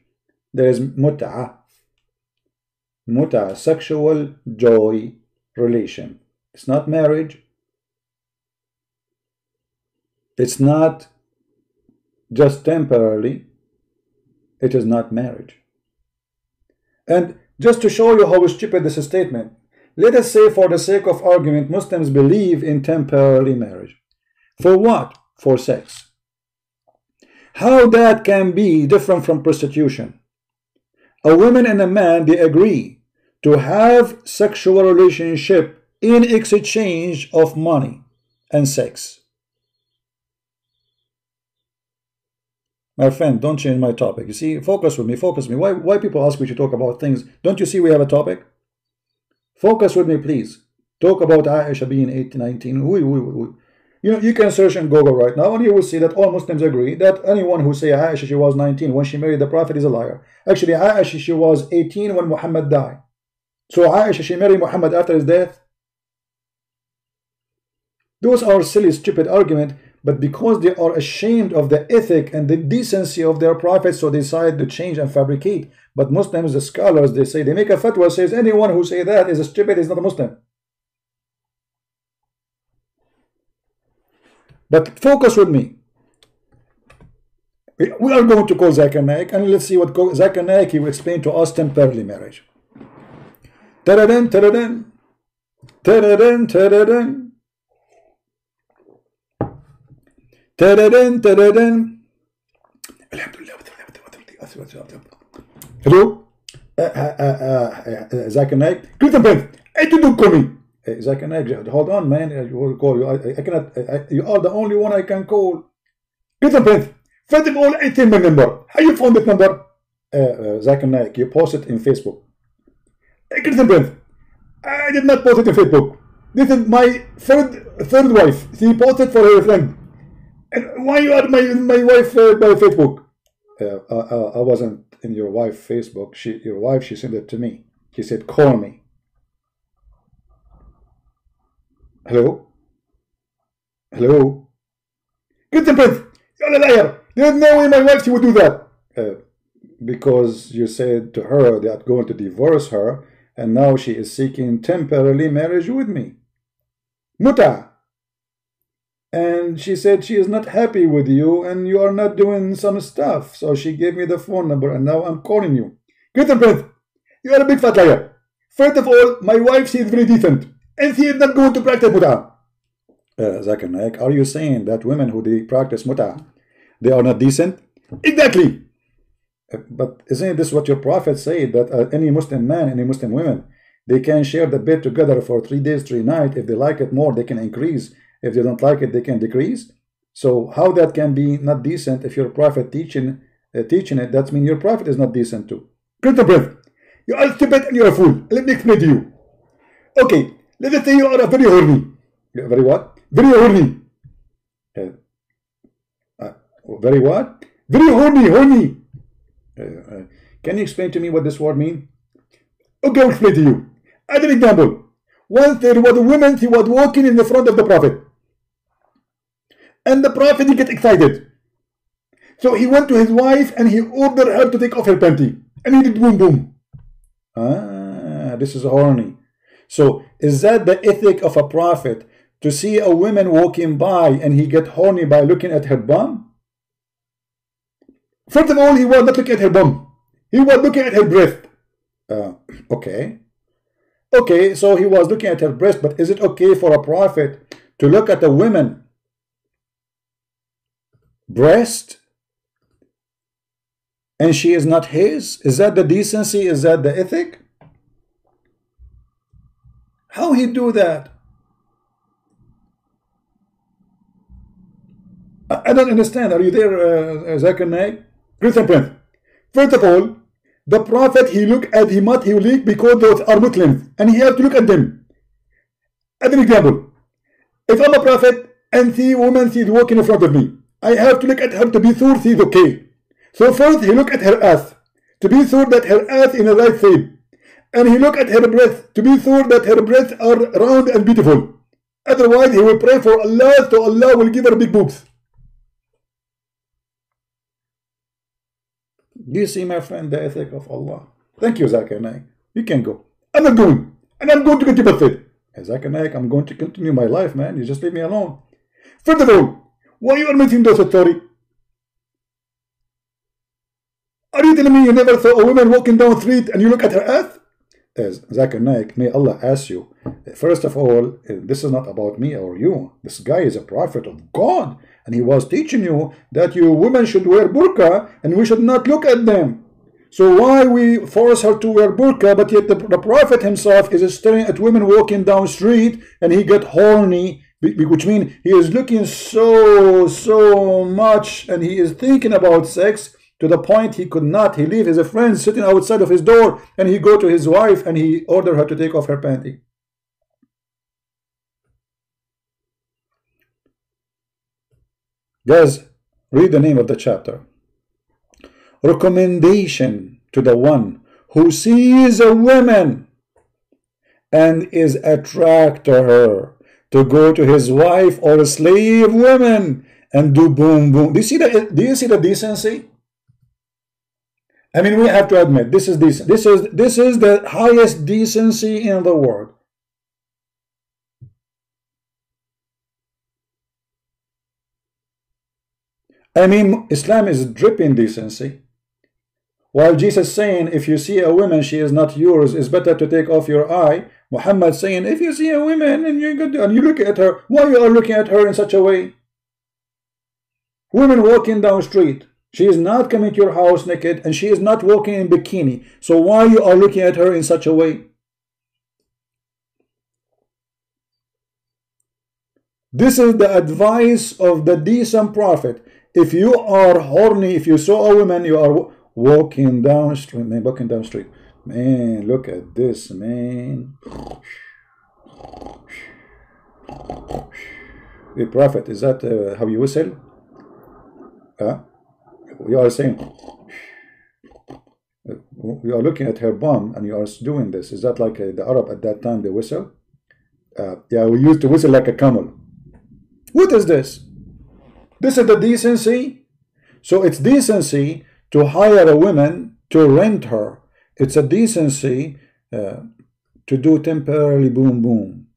There is mut'a. Mut'a, sexual joy relation. It's not marriage. It's not just temporarily. It is not marriage. And just to show you how stupid this statement, let us say for the sake of argument, Muslims believe in temporary marriage. For what? For sex. How that can be different from prostitution? A woman and a man, they agree to have sexual relationship in exchange of money and sex. My friend, don't change my topic. You see, focus with me, focus with me. Why, why people ask me to talk about things? Don't you see we have a topic? Focus with me, please. Talk about Aisha being 18, 19. You know, you can search in Google right now and you will see that all Muslims agree that anyone who say Aisha she was 19 when she married the Prophet is a liar. Actually, Aisha she was 18 when Muhammad died. So Aisha she married Muhammad after his death. Those are silly, stupid argument, but because they are ashamed of the ethic and the decency of their prophet, so they decide to change and fabricate. But Muslims, the scholars, they say, they make a fatwa, says anyone who say that is a stupid, is not a Muslim. But focus with me. We are going to call Zakir Naik, and let's see what Zakir Naik will explain to us temporarily marriage. Taradan, taradan, taradan, taradan. الحمد لله الو Zakir Naik, Clifton Banks, hey, you do call me. Zakir Naik, hold on, man. I will call you. I, I cannot. I, you are the only one I can call. Clifton Banks, first of all, I tell my number. How you found that number? Uh, uh, Zakir Naik, you post it in Facebook. Hey, Clifton I did not post it in Facebook. This is my third third wife. She posted for her friend. And why you add my my wife uh, by Facebook? Uh, I, I wasn't in your wife Facebook. She, your wife, she sent it to me. She said, "Call me." Hello. Hello. Get the print. You're a liar. There's no way my wife she would do that. Uh, because you said to her that going to divorce her, and now she is seeking temporarily marriage with me. Muta and she said she is not happy with you and you are not doing some stuff. So she gave me the phone number and now I'm calling you. And breath. You are a big fat liar. First of all, my wife, she is very decent. And she is not going to practice muta. Uh, Zakir Naik, are you saying that women who they practice muta, they are not decent? Exactly. Uh, but isn't this what your prophet said, that uh, any Muslim man, any Muslim women, they can share the bed together for three days, three nights. If they like it more, they can increase. If they don't like it, they can decrease. So how that can be not decent if your prophet teaching uh, teaching it, that means your prophet is not decent too. Crystal breath. You are stupid and you're a fool. Let me explain to you. Okay, let us say you are a very horny. Yeah, very what? Very horny. Uh, uh, very what? Very horny, horny. Can you explain to me what this word means? Okay, I'll explain to you. As an example, once there was a woman, she was walking in the front of the prophet. And the prophet, he get excited. So he went to his wife and he ordered her to take off her panty. And he did boom boom. Ah, this is horny. So is that the ethic of a prophet to see a woman walking by and he get horny by looking at her bum? First of all, he was not looking at her bum. He was looking at her breast. Uh, okay. Okay, so he was looking at her breast, but is it okay for a prophet to look at a woman breast and she is not his? Is that the decency? Is that the ethic? How he do that? I, don't understand. Are you there, uh, Zakir Naik? Christian Prince. First of all, the prophet he look at him he look because those are Muslims and he have to look at them. As an example, if I'm a prophet and see woman she's walking in front of me, I have to look at her to be sure she's okay. So first he look at her ass to be sure that her ass in the right shape. And he look at her breasts to be sure that her breasts are round and beautiful. Otherwise he will pray for Allah so Allah will give her big boobs. Do you see, my friend, the ethic of Allah? Thank you, Zakir Naik. You can go. I'm not going. And I'm going to get to. Hey, Zakir Naik, I'm going to continue my life, man. You just leave me alone. All, why you are making those story? Are you telling me you never saw a woman walking down the street and you look at her ass? As Zakir Naik, may Allah ask you. First of all, eh, this is not about me or you. This guy is a prophet of God. And he was teaching you that you women should wear burqa and we should not look at them. So why we force her to wear burqa, but yet the, the Prophet himself is staring at women walking down street and he get horny, which means he is looking so, so much and he is thinking about sex to the point he could not. He leave his friend sitting outside of his door and he go to his wife and he order her to take off her panty. Guys, read the name of the chapter. Recommendation to the one who sees a woman and is attracted to her to go to his wife or a slave woman and do boom boom. Do you see the do you see the decency? I mean, we have to admit this is decent. This is this is the highest decency in the world. I mean, Islam is dripping decency. While Jesus saying, if you see a woman, she is not yours, it's better to take off your eye. Muhammad saying, if you see a woman and you and you look at her, why you are looking at her in such a way? Women walking down street, she is not coming to your house naked and she is not walking in bikini. So why you are looking at her in such a way? This is the advice of the decent prophet. If you are horny, if you saw a woman, you are walking down street, walking down street. Man, look at this, man. Hey, prophet, is that uh, how you whistle? Huh? you are saying you are looking at her bum and you are doing this. Is that like a, the Arab at that time they whistle? Uh, yeah, we used to whistle like a camel. What is this? This is the decency. So it's decency to hire a woman to rent her. It's a decency uh, to do temporarily boom boom.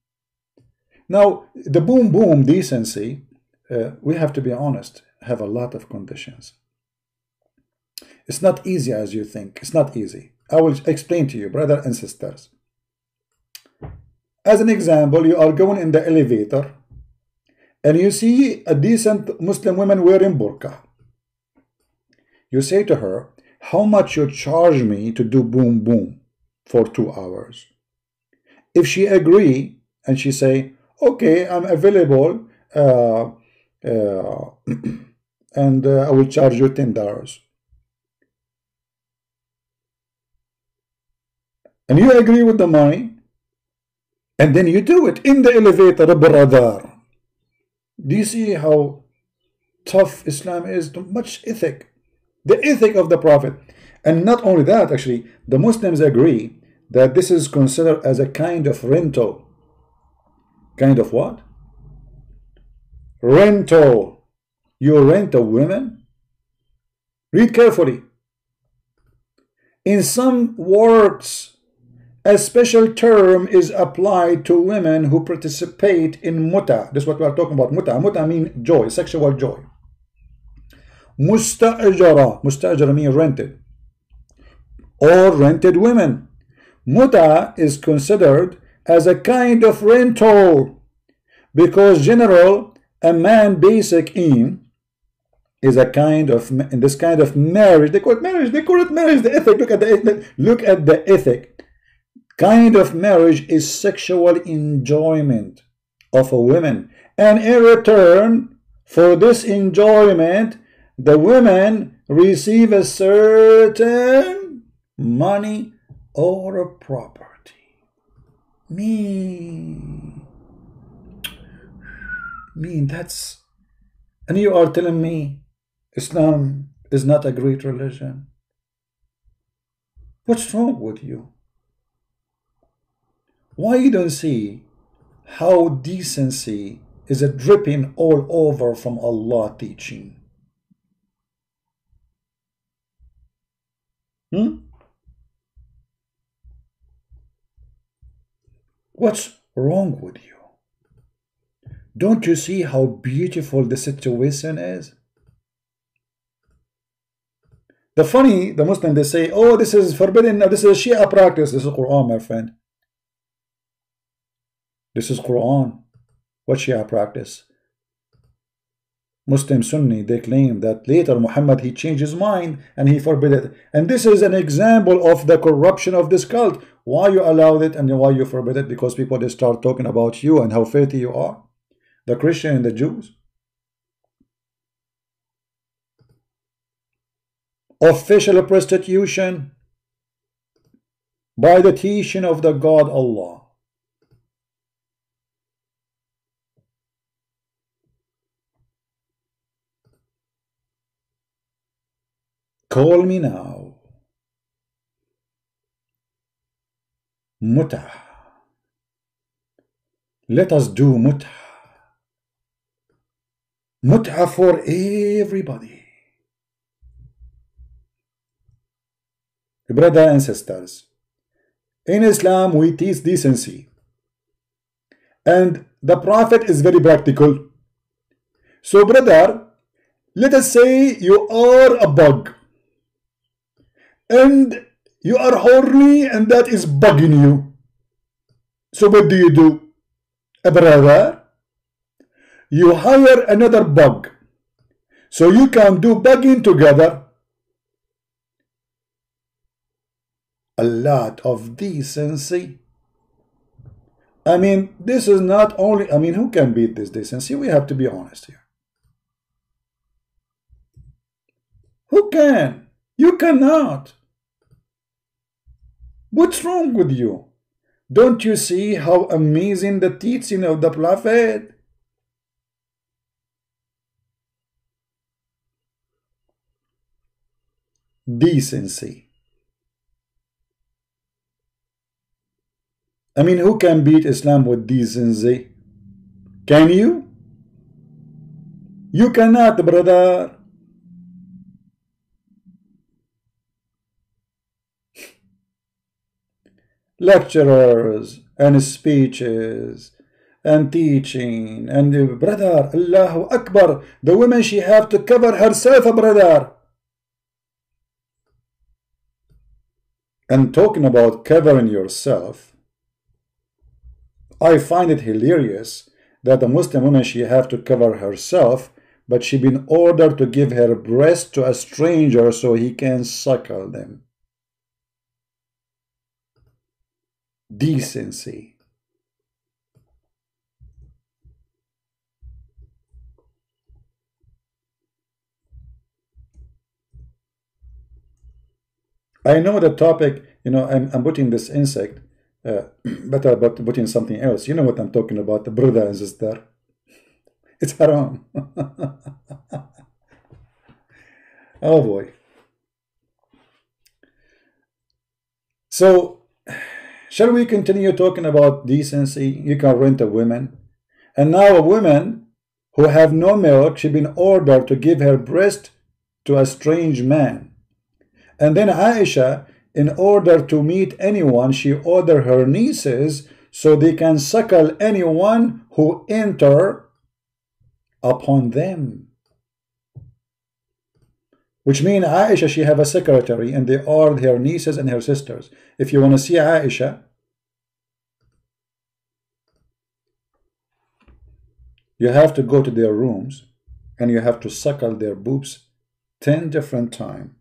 Now the boom boom decency, uh, we have to be honest, have a lot of conditions. It's not easy as you think. It's not easy. I will explain to you, brother and sisters. as an example, you are going in the elevator and you see a decent Muslim woman wearing burqa. You say to her, how much you charge me to do boom boom for two hours? If she agree and she say, okay, I'm available uh, uh, and uh, I will charge you $10. And you agree with the money and then you do it in the elevator, brother. Do you see how tough Islam is? Too much ethic. The ethic of the Prophet. And not only that, actually, the Muslims agree that this is considered as a kind of rental. Kind of what? Rental. You rent a woman? Read carefully. In some works, a special term is applied to women who participate in muta. This is what we are talking about. Muta. Muta means joy, sexual joy. Musta'jara. Musta'jara means rented. Or rented women. Muta is considered as a kind of rental because general a man basic in is a kind of in this kind of marriage they call it marriage they call it marriage the ethic look at the look at the ethic kind of marriage is sexual enjoyment of a woman and in return for this enjoyment the women receive a certain money or a property. Me. Mean that's and you are telling me Islam is not a great religion. What's wrong with you? Why you don't see how decency is a dripping all over from Allah teaching? Hmm? What's wrong with you? Don't you see how beautiful the situation is? The funny, the Muslim, they say, oh, this is forbidden, this is Shia practice, this is Quran, my friend. This is Quran. What Shia practice? Muslim Sunni, they claim that later Muhammad, he changed his mind and he forbid it. And this is an example of the corruption of this cult. Why you allowed it and why you forbid it? Because people, they start talking about you and how filthy you are. The Christian and the Jews. Official prostitution by the teaching of the God Allah. Call me now. Muta. Let us do muta. Muta for everybody. Brother and sisters, in Islam we teach decency. And the Prophet is very practical. So brother, let us say you are a bug and you are horny and that is bugging you. So what do you do? A brother, you hire another bug. So you can do bugging together. A lot of decency. I mean, this is not only, I mean, who can beat this decency? We have to be honest here. Who can? You cannot. What's wrong with you? Don't you see how amazing the teaching of the Prophet? Decency. I mean, who can beat Islam with decency? Can you? You cannot, brother. Lecturers and speeches and teaching and brother Allahu Akbar the woman she have to cover herself a brother and talking about covering yourself I find it hilarious that the Muslim woman she have to cover herself but she been ordered to give her breast to a stranger so he can suckle them. Decency. I know the topic, you know, I'm, I'm putting this insect, uh, better about putting something else. You know what I'm talking about, the brother and sister. It's haram. oh boy. So, shall we continue talking about decency? You can rent a woman. And now a woman who have no milk, she been ordered to give her breast to a strange man. And then Aisha, in order to meet anyone, she ordered her nieces so they can suckle anyone who enter upon them. Which means Aisha, she have a secretary and they are her nieces and her sisters. If you want to see Aisha, you have to go to their rooms and you have to suckle their boobs 10 different times.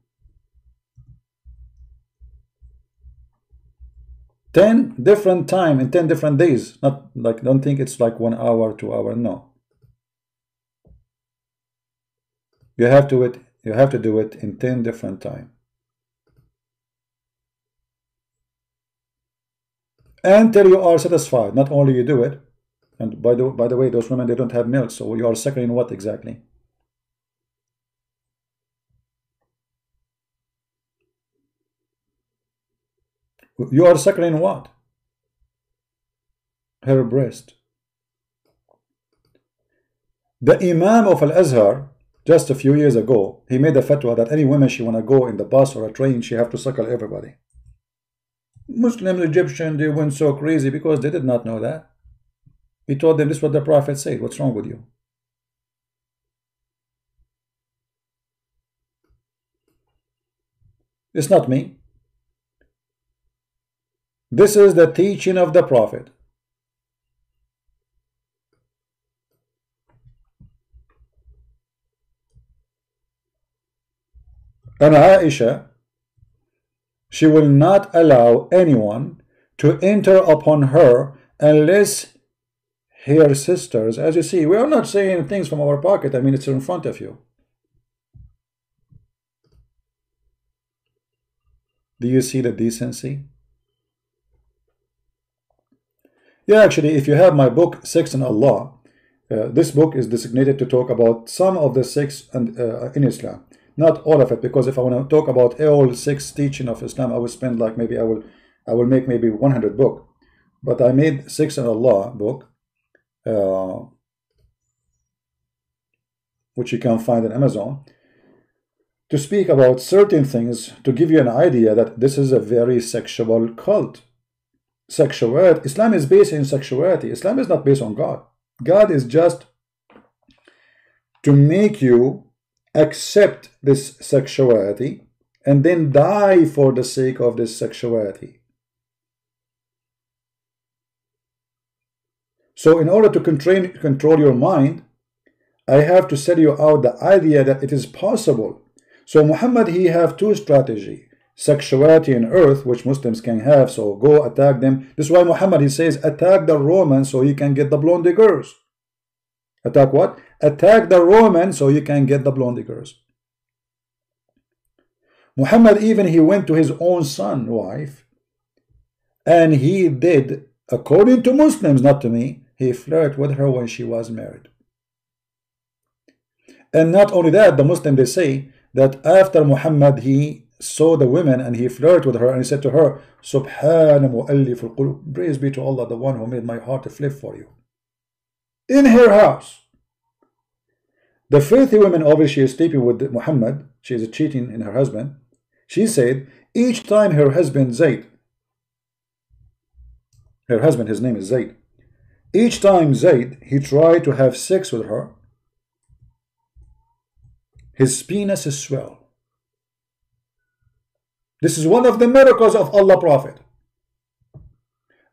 10 different time in 10 different days not like don't think it's like one hour two hour no You have to it. You have to do it in ten different time. Until you are satisfied. Not only you do it, and by the by the way, those women they don't have milk, so you are suckling what exactly? You are suckling what? Her breast. The Imam of Al-Azhar just a few years ago, he made a fatwa that any woman she want to go in the bus or a train, she have to suckle everybody. Muslim Egyptian, they went so crazy because they did not know that. He told them this is what the Prophet said. What's wrong with you? It's not me. This is the teaching of the Prophet. And Aisha, she will not allow anyone to enter upon her unless her sisters, as you see, we are not saying things from our pocket. I mean, it's in front of you. Do you see the decency? Yeah, actually, if you have my book, Sex and Allah, uh, this book is designated to talk about some of the sex and, uh, in Islam not all of it because if I want to talk about all six teaching of Islam I will spend like maybe I will I will make maybe 100 book. But I made Sex and Allah book uh, which you can find on Amazon to speak about certain things to give you an idea that this is a very sexual cult. Sexuality Islam is based in sexuality. Islam is not based on God. God is just to make you accept this sexuality and then die for the sake of this sexuality. So in order to control, your mind, I have to sell you out the idea that it is possible. So Muhammad, he have two strategy. Sexuality in earth, which Muslims can have, so go attack them. This is why Muhammad, he says, attack the Romans so he can get the blonde girls. Attack what? Attack the Romans so you can get the blonde girls. Muhammad even he went to his own son wife and he did according to Muslims not to me he flirted with her when she was married and not only that the Muslim they say that after Muhammad he saw the women and he flirted with her and he said to her Subhana praise be to Allah the one who made my heart flip for you in her house. The filthy woman over she is sleeping with Muhammad, she is cheating in her husband. She said each time her husband Zayd, her husband, his name is Zayd, each time Zayd he tried to have sex with her, his penis is swell. This is one of the miracles of Allah Prophet.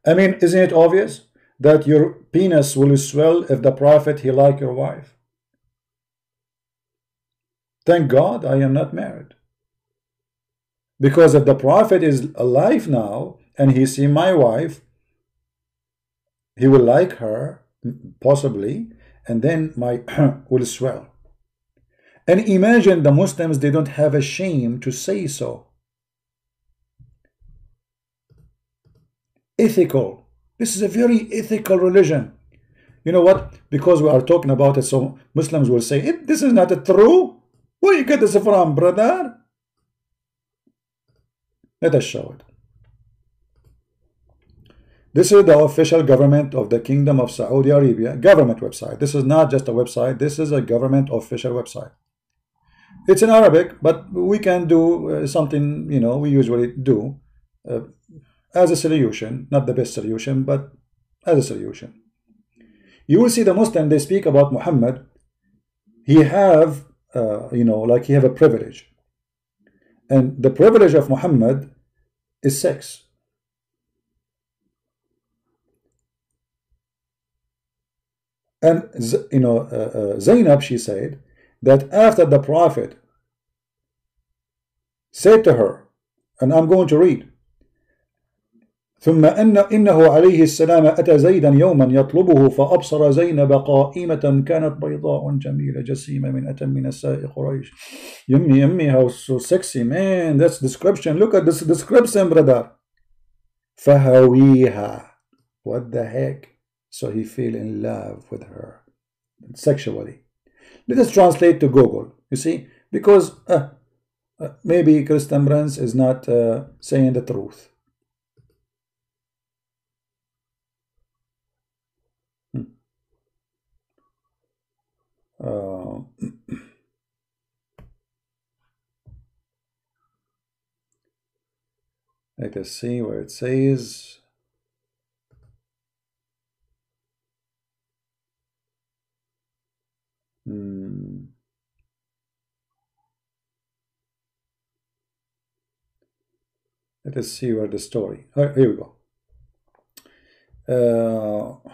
I mean, isn't it obvious? that your penis will swell if the prophet he like your wife? Thank God I am not married. Because if the prophet is alive now and he see my wife, he will like her, possibly, and then my will swell. And imagine the Muslims, they don't have a shame to say so. Ethical. This is a very ethical religion. You know what? Because we are talking about it, so Muslims will say, this is not a true. Where you get this from, brother? Let us show it. This is the official government of the Kingdom of Saudi Arabia, government website. This is not just a website, this is a government official website. It's in Arabic, but we can do uh, something, you know, we usually do uh, as a solution, not the best solution, but as a solution. You will see the Muslim, they speak about Muhammad. He have, uh, you know, like he have a privilege. And the privilege of Muhammad is sex. And, you know, uh, uh, Zainab, she said, that after the Prophet said to her, and I'm going to read, ثم أن إنه عليه السلام أتى زيدا يوما يطلبه فأبصر زينب قائمة كانت بيضاء جميلة جسيمة من أتم نساء قريش يمي يمي how so sexy man that's description look at this description brother فهويها what the heck so he fell in love with her sexually let us translate to Google you see because uh, uh, maybe Christian Prince is not uh, saying the truth Uh, let us see where it says. Hmm. let us see where the story. Here we go. Uh,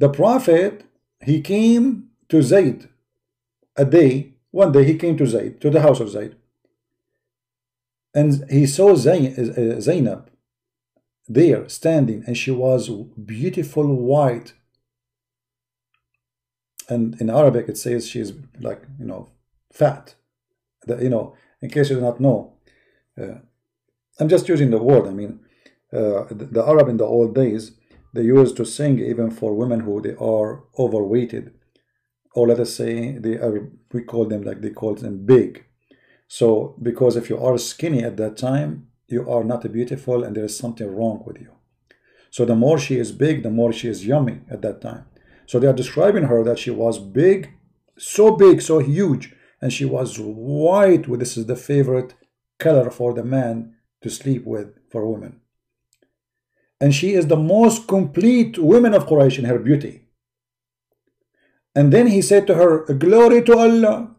The Prophet, he came to Zayd a day, one day he came to Zayd, to the house of Zayd. And he saw uh, Zainab there standing, and she was beautiful white. And in Arabic it says she's like, you know, fat. The, you know, in case you do not know, uh, I'm just using the word. I mean, uh, the, the Arab in the old days, they used to sing even for women who they are overweighted. Or let us say they are we call them like they call them big. So because if you are skinny at that time you are not beautiful and there is something wrong with you. So the more she is big the more she is yummy at that time. So they are describing her that she was big so big so huge and she was white this is the favorite color for the man to sleep with for women and she is the most complete woman of Quraysh in her beauty. And then he said to her, Glory to Allah.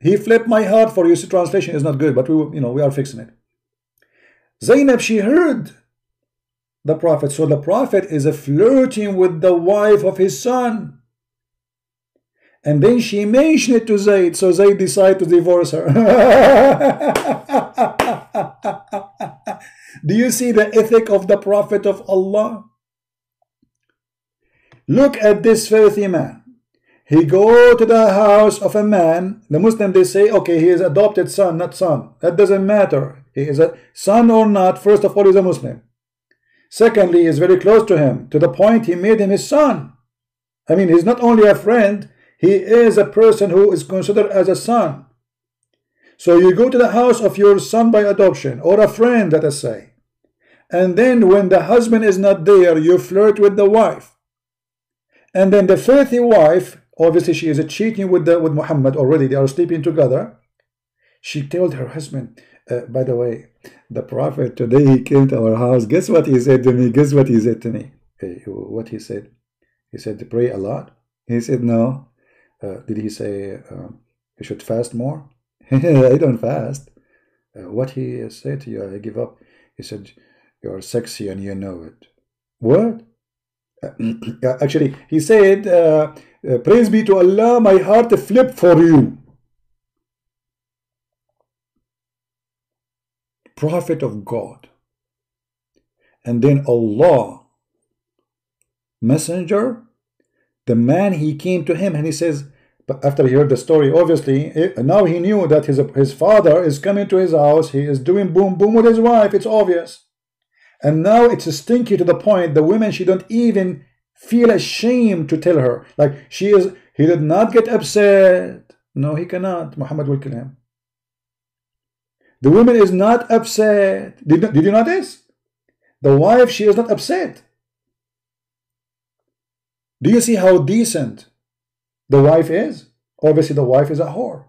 He flipped my heart for you. See, translation is not good, but we, you know, we are fixing it. Zainab, she heard the Prophet. So the Prophet is flirting with the wife of his son. And then she mentioned it to Zayd. So Zayd decided to divorce her. Do you see the ethic of the Prophet of Allah? Look at this filthy man. He go to the house of a man. The Muslim they say, okay, he is adopted son, not son. That doesn't matter. He is a son or not. First of all, he's a Muslim. Secondly, he's very close to him to the point he made him his son. I mean, he's not only a friend, he is a person who is considered as a son. So you go to the house of your son by adoption or a friend, let us say. And then when the husband is not there, you flirt with the wife. And then the filthy wife, obviously she is cheating with the, with Muhammad already, they are sleeping together. She told her husband, uh, by the way, the prophet today he came to our house. Guess what he said to me? Guess what he said to me? Uh, what he said? He said pray a lot. He said no. Uh, did he say uh, you should fast more? I don't fast. Uh, what he said to you, I give up. He said You're sexy and you know it. What? Actually, he said, uh, uh, Praise be to Allah, my heart flipped for you. Prophet of God. And then Allah, messenger, the man he came to him and he says, but after he heard the story, obviously, eh, now he knew that his, his father is coming to his house. He is doing boom boom with his wife. It's obvious. And now it's stinky to the point the women, she don't even feel ashamed to tell her. Like she is, he did not get upset. No, he cannot. Muhammad will kill him. The woman is not upset. Did, did you notice? The wife, she is not upset. Do you see how decent the wife is? Obviously, the wife is a whore.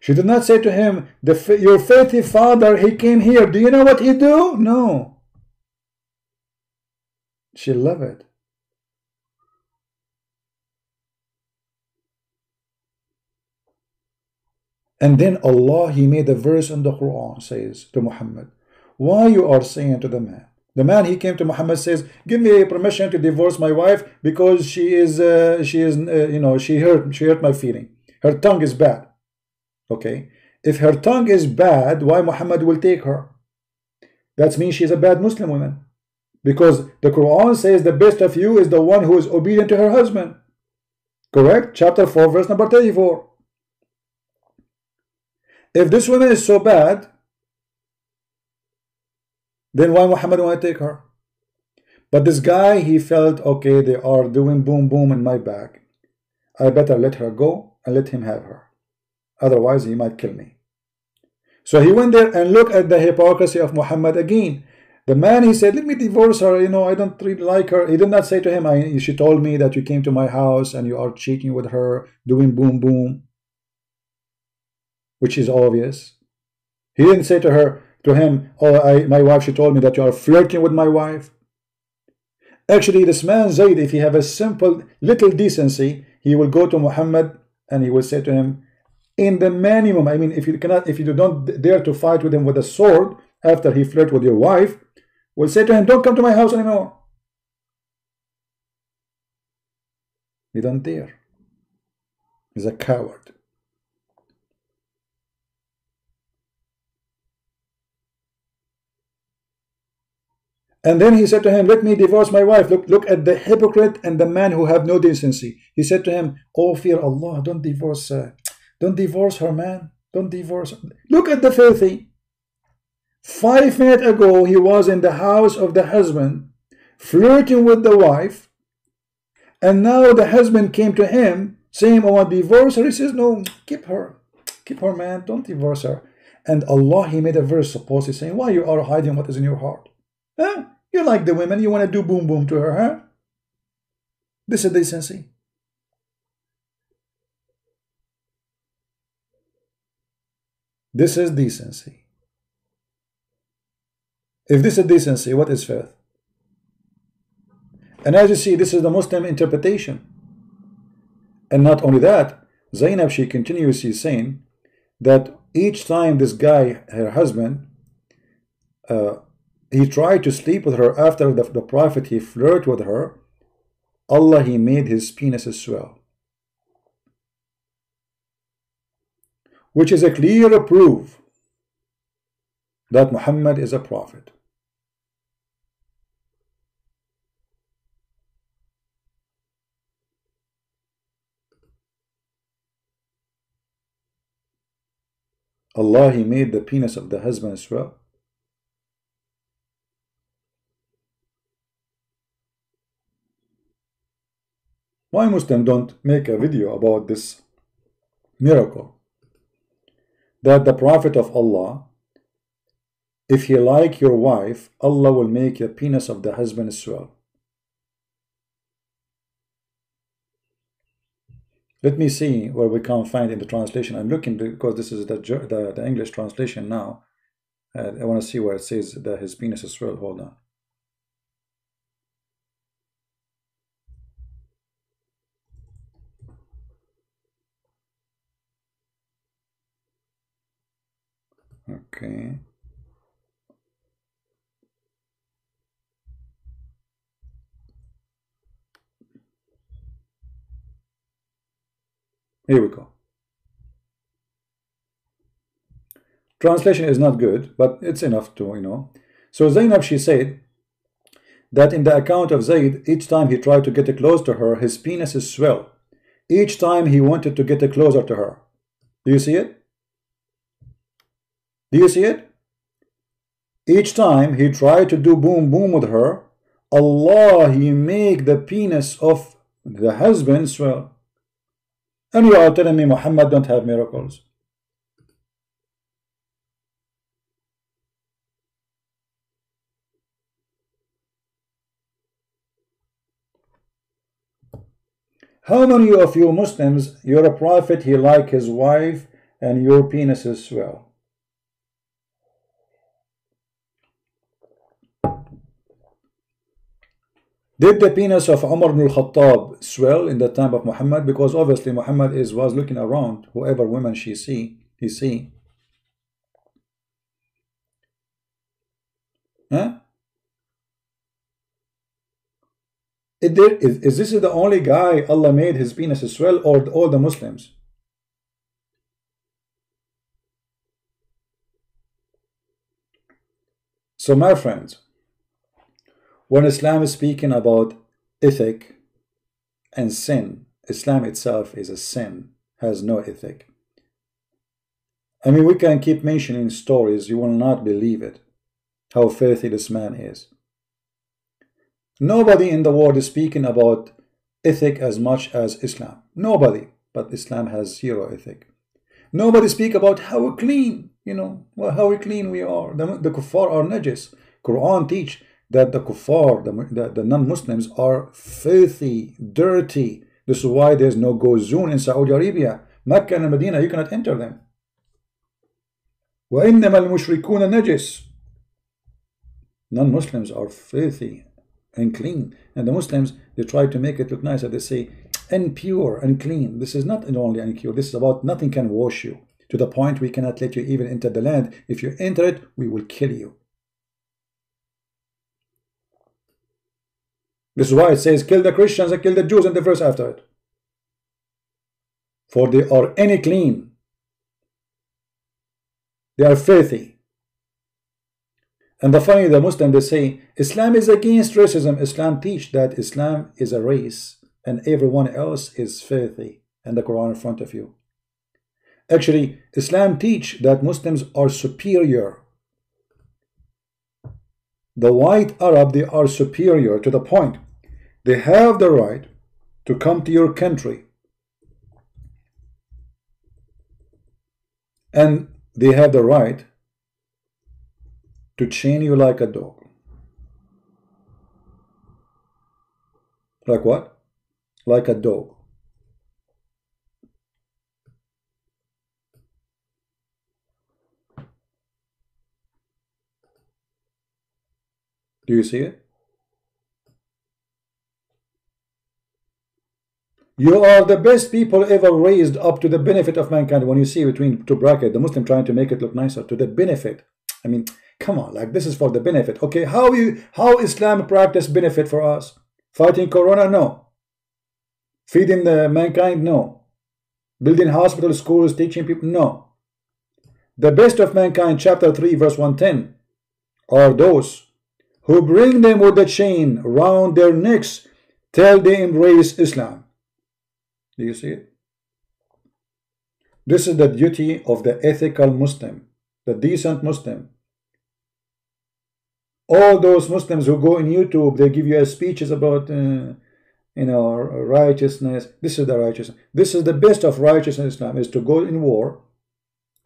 She did not say to him, the, Your faithful father, he came here. Do you know what he do? No. She loved it. And then Allah, He made a verse in the Quran, says to Muhammad, Why you are saying to the man? The man he came to Muhammad says, "Give me permission to divorce my wife because she is, uh, she is, uh, you know, she hurt, she hurt my feeling. Her tongue is bad." Okay, if her tongue is bad, why Muhammad will take her? That means she's a bad Muslim woman, because the Quran says the best of you is the one who is obedient to her husband. Correct? Chapter four, verse number thirty-four. If this woman is so bad, then why Muhammad want to take her? But this guy, he felt, okay, they are doing boom boom in my back. I better let her go and let him have her. Otherwise, he might kill me. So he went there and looked at the hypocrisy of Muhammad again. The man, he said, let me divorce her. You know, I don't really like her. He did not say to him, I, she told me that you came to my house and you are cheating with her, doing boom boom which is obvious. He didn't say to her, to him, oh, I, my wife, she told me that you are flirting with my wife. Actually, this man Zayd, if he have a simple little decency, he will go to Muhammad and he will say to him, in the minimum, I mean, if you cannot, if you don't dare to fight with him with a sword after he flirt with your wife, will say to him, don't come to my house anymore. He don't dare. He's a coward. And then he said to him, Let me divorce my wife. Look, look at the hypocrite and the man who have no decency. He said to him, Oh, fear Allah, don't divorce her. Don't divorce her, man. Don't divorce her. Look at the filthy. Five minutes ago, he was in the house of the husband, flirting with the wife. And now the husband came to him saying, Oh, I divorce her. He says, No, keep her. Keep her, man. Don't divorce her. And Allah, He made a verse supposedly saying, Why you are hiding what is in your heart? Huh? You like the women, you want to do boom boom to her, huh? This is decency. This is decency. If this is decency, what is faith? And as you see, this is the Muslim interpretation. And not only that, Zainab, she continuously saying that each time this guy, her husband, uh, he tried to sleep with her after the, the prophet he flirted with her. Allah he made his penis swell which is a clear proof that Muhammad is a prophet. Allah he made the penis of the husband swell Why Muslim don't make a video about this miracle? That the Prophet of Allah, if he like your wife, Allah will make the penis of the husband swell. Let me see where we can find in the translation. I'm looking because this is the, the, the English translation now. Uh, I want to see where it says that his penis is swell. Hold on. Okay. Here we go. Translation is not good, but it's enough to, you know. So Zainab, she said that in the account of Zaid, each time he tried to get close to her, his penis swelled. Each time he wanted to get closer to her. Do you see it? Do you see it? Each time he tried to do boom boom with her, Allah, he make the penis of the husband swell. And you are telling me Muhammad don't have miracles. How many of you Muslims, you're a prophet, he like his wife, and your penis is swell? Did the penis of Umar ibn al-Khattab swell in the time of Muhammad? Because obviously Muhammad is was looking around, whoever women she see, he see. Huh? Is, there, is, is this the only guy Allah made his penis swell or all the Muslims? So my friends, when Islam is speaking about ethic and sin, Islam itself is a sin, has no ethic. I mean, we can keep mentioning stories, you will not believe it, how filthy this man is. Nobody in the world is speaking about ethic as much as Islam. Nobody. But Islam has zero ethic. Nobody speak about how clean, you know, well, how clean we are. The, the kuffar are najis. Quran teach that the kuffar, the, the, the non-Muslims are filthy, dirty. This is why there's no go zone in Saudi Arabia. Mecca and Medina, you cannot enter them. وَإِنَّمَا الْمُشْرِكُونَ نَجِسٌ Non-Muslims are filthy and clean. And the Muslims, they try to make it look nicer. They say, impure and clean. This is not only impure. This is about nothing can wash you. To the point we cannot let you even enter the land. If you enter it, we will kill you. This is why it says, kill the Christians and kill the Jews in the verse after it. For they are any clean. They are filthy. And the funny, the Muslim, they say, Islam is against racism. Islam teach that Islam is a race and everyone else is filthy. And the Quran in front of you. Actually, Islam teach that Muslims are superior. The white Arab, they are superior to the point. They have the right to come to your country. And they have the right to chain you like a dog. Like what? Like a dog. Do you see it? You are the best people ever raised up to the benefit of mankind. When you see between two brackets, the Muslim trying to make it look nicer, to the benefit. I mean, Come on, like this is for the benefit. Okay, how you how Islam practice benefit for us? Fighting Corona? No. Feeding the mankind? No. Building hospitals, schools, teaching people? No. The best of mankind, chapter 3, verse 110, are those who bring them with a chain round their necks till they embrace Islam. Do you see it? This is the duty of the ethical Muslim, the decent Muslim, all those Muslims who go on YouTube, they give you speeches about, uh, you know, righteousness. This is the righteousness. This is the best of righteousness in Islam, is to go in war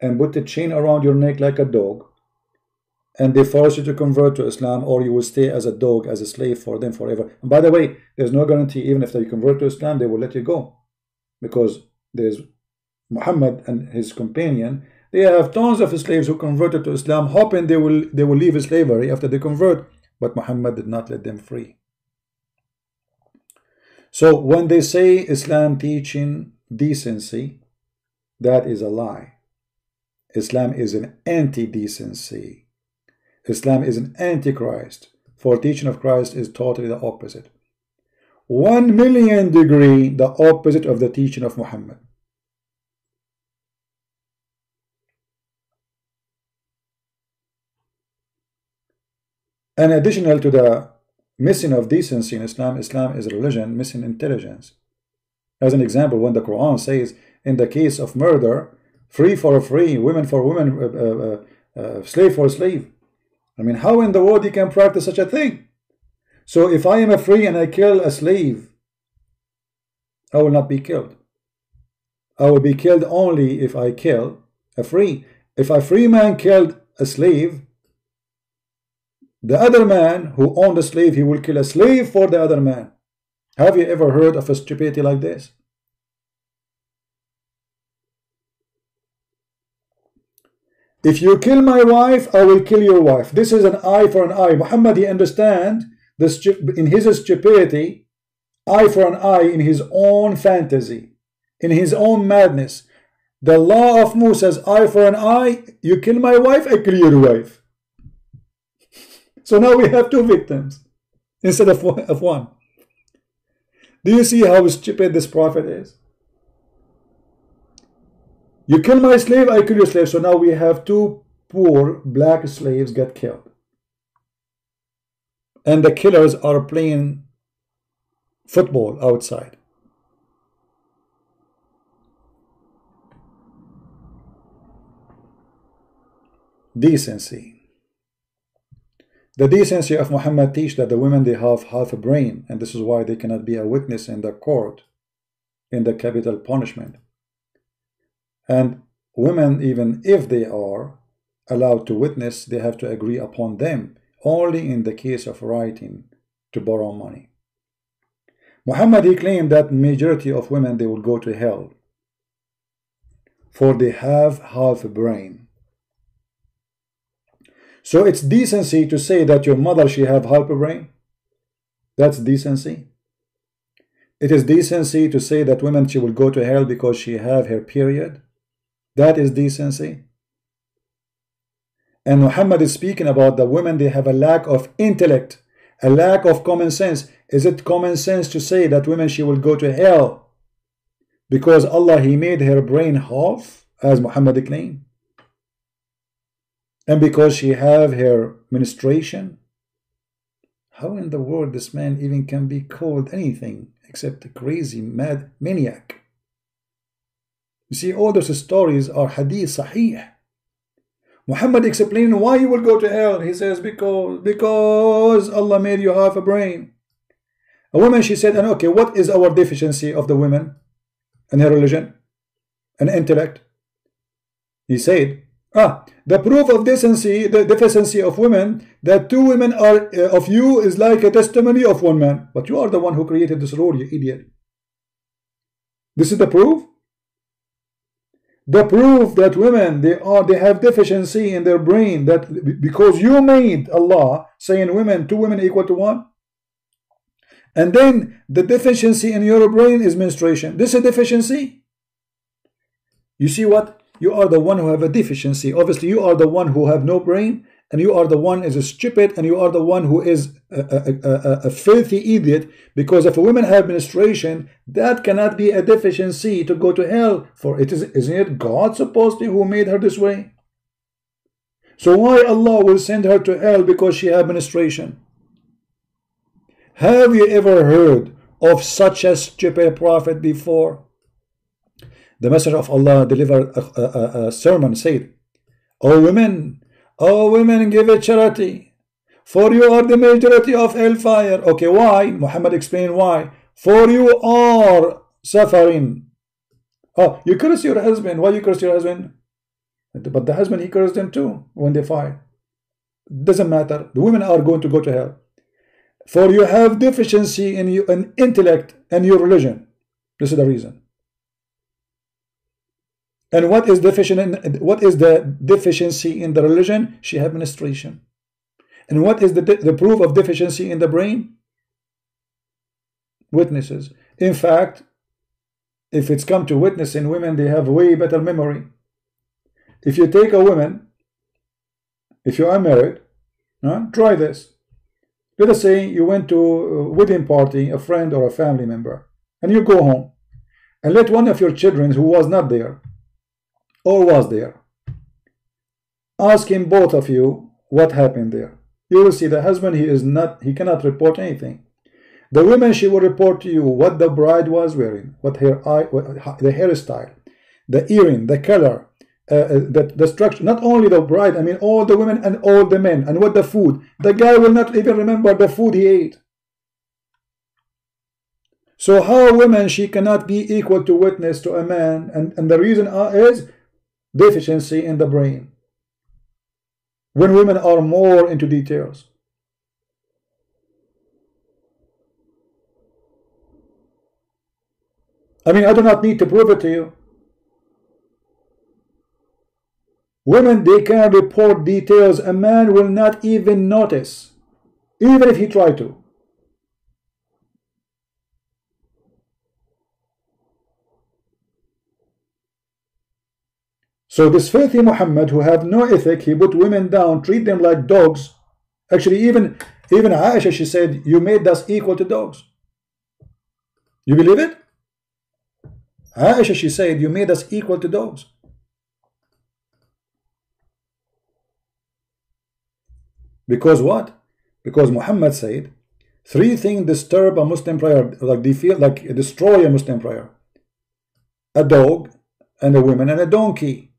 and put the chain around your neck like a dog. And they force you to convert to Islam or you will stay as a dog, as a slave for them forever. And by the way, there's no guarantee even if you convert to Islam, they will let you go. Because there's Muhammad and his companion they have tons of slaves who converted to Islam, hoping they will they will leave slavery after they convert, but Muhammad did not let them free. So when they say Islam teaching decency, that is a lie. Islam is an anti-decency. Islam is an antichrist. For teaching of Christ is totally the opposite one million degree the opposite of the teaching of Muhammad. And additional to the missing of decency in Islam, Islam is religion, missing intelligence. As an example, when the Quran says, in the case of murder, free for free, women for women, uh, uh, uh, uh slave for slave. I mean, how in the world you can practice such a thing? So if I am a free and I kill a slave, I will not be killed. I will be killed only if I kill a free. If a free man killed a slave, the other man who owned a slave, he will kill a slave for the other man. Have you ever heard of a stupidity like this? If you kill my wife, I will kill your wife. This is an eye for an eye. Muhammad, he understand this in his stupidity, eye for an eye in his own fantasy, in his own madness. The law of Moses, eye for an eye, you kill my wife, I kill your wife. So now we have two victims instead of. Of one. Do you see how stupid this prophet is? You kill my slave, I kill your slave. So now we have two poor black slaves get killed. And the killers are playing football outside. Decency. The decency of Muhammad teach that the women they have half a brain and this is why they cannot be a witness in the court in the capital punishment. And women, even if they are allowed to witness, they have to agree upon them only in the case of writing to borrow money. Muhammad he claimed that majority of women they will go to hell for they have half a brain. So it's decency to say that your mother she have half a brain. That's decency. It is decency to say that women she will go to hell because she have her period. That is decency. And Muhammad is speaking about the women, they have a lack of intellect, a lack of common sense. Is it common sense to say that women, she will go to hell because Allah, He made her brain half, as Muhammad claimed? And because she have her menstruation? How in the world this man even can be called anything except a crazy, mad maniac? You see, all those stories are hadith sahih. Muhammad explaining why you will go to hell. He says, because, because Allah made you half a brain. A woman, she said, and okay, what is our deficiency of the women and her religion and intellect? He said, ah, the proof of decency, the deficiency of women, that two women are uh, of you is like a testimony of one man. But you are the one who created this rule, you idiot. This is the proof? The proof that women they are they have deficiency in their brain that because you made Allah saying women two women equal to one? And then the deficiency in your brain is menstruation. This is a deficiency? You see what? You are the one who have a deficiency. Obviously you are the one who have no brain and you are the one is a stupid and you are the one who is a, a, a, a, filthy idiot because if a woman have menstruation that cannot be a deficiency to go to hell for it is isn't it God supposed to who made her this way? So why Allah will send her to hell because she have menstruation? Have you ever heard of such a stupid prophet before? The messenger of Allah delivered a, a sermon said O women O women, give a charity, for you are the majority of hellfire. Okay, why? Muhammad explained why. For you are suffering. Oh, you curse your husband. Why you curse your husband? But the husband, he cursed them too when they fight. Doesn't matter. The women are going to go to hell. For you have deficiency in, you, in intellect and your religion. This is the reason. And what is deficient in, what is the deficiency in the religion? She have menstruation. And what is the, the proof of deficiency in the brain? Witnesses. In fact, if it's come to witnessing women, they have way better memory. If you take a woman, if you are married, huh, try this. Let us say you went to a wedding party, a friend or a family member, and you go home, and let one of your children who was not there or was there? Ask him both of you what happened there. you will see the husband he is not he cannot report anything the woman she will report to you what the bride was wearing what her eye what, the hairstyle the earring the color uh, uh, the, the structure not only the bride i mean all the women and all the men and what the food the guy will not even remember the food he ate so how a woman she cannot be equal to witness to a man and, and the reason uh, is deficiency in the brain when women are more into details. I mean, I do not need to prove it to you. Women, they can report details a man will not even notice, even if he try to. So this filthy Muhammad who have no ethic, he put women down, treat them like dogs. Actually, even even Aisha, she said, you made us equal to dogs. You believe it? Aisha, she said, you made us equal to dogs. Because what? Because Muhammad said, three things disturb a Muslim prayer, like like destroy a Muslim prayer. A dog, and a woman, and a donkey.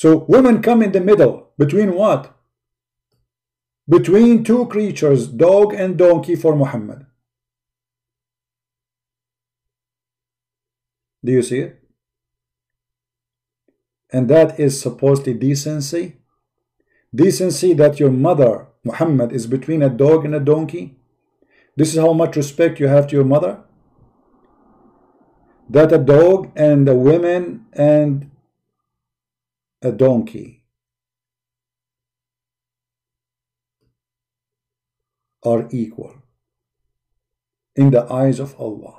So women come in the middle. Between what? Between two creatures, dog and donkey for Muhammad. Do you see it? And that is supposedly decency. Decency that your mother, Muhammad, is between a dog and a donkey. This is how much respect you have to your mother. That a dog and a woman and a donkey are equal in the eyes of Allah.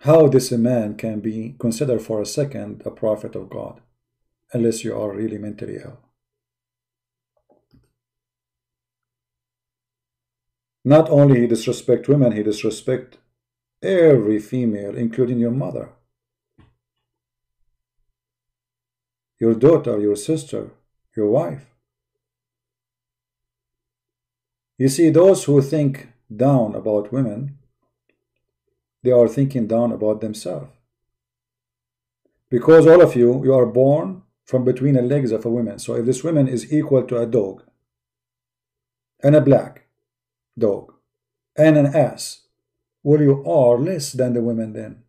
How this man can be considered for a second a prophet of God unless you are really mentally ill. Not only he disrespect women, he disrespect every female, including your mother, your daughter, your sister, your wife. You see, those who think down about women, they are thinking down about themselves. Because all of you, you are born from between the legs of a woman. So if this woman is equal to a dog and a black, dog and an ass, well, you are less than the women then.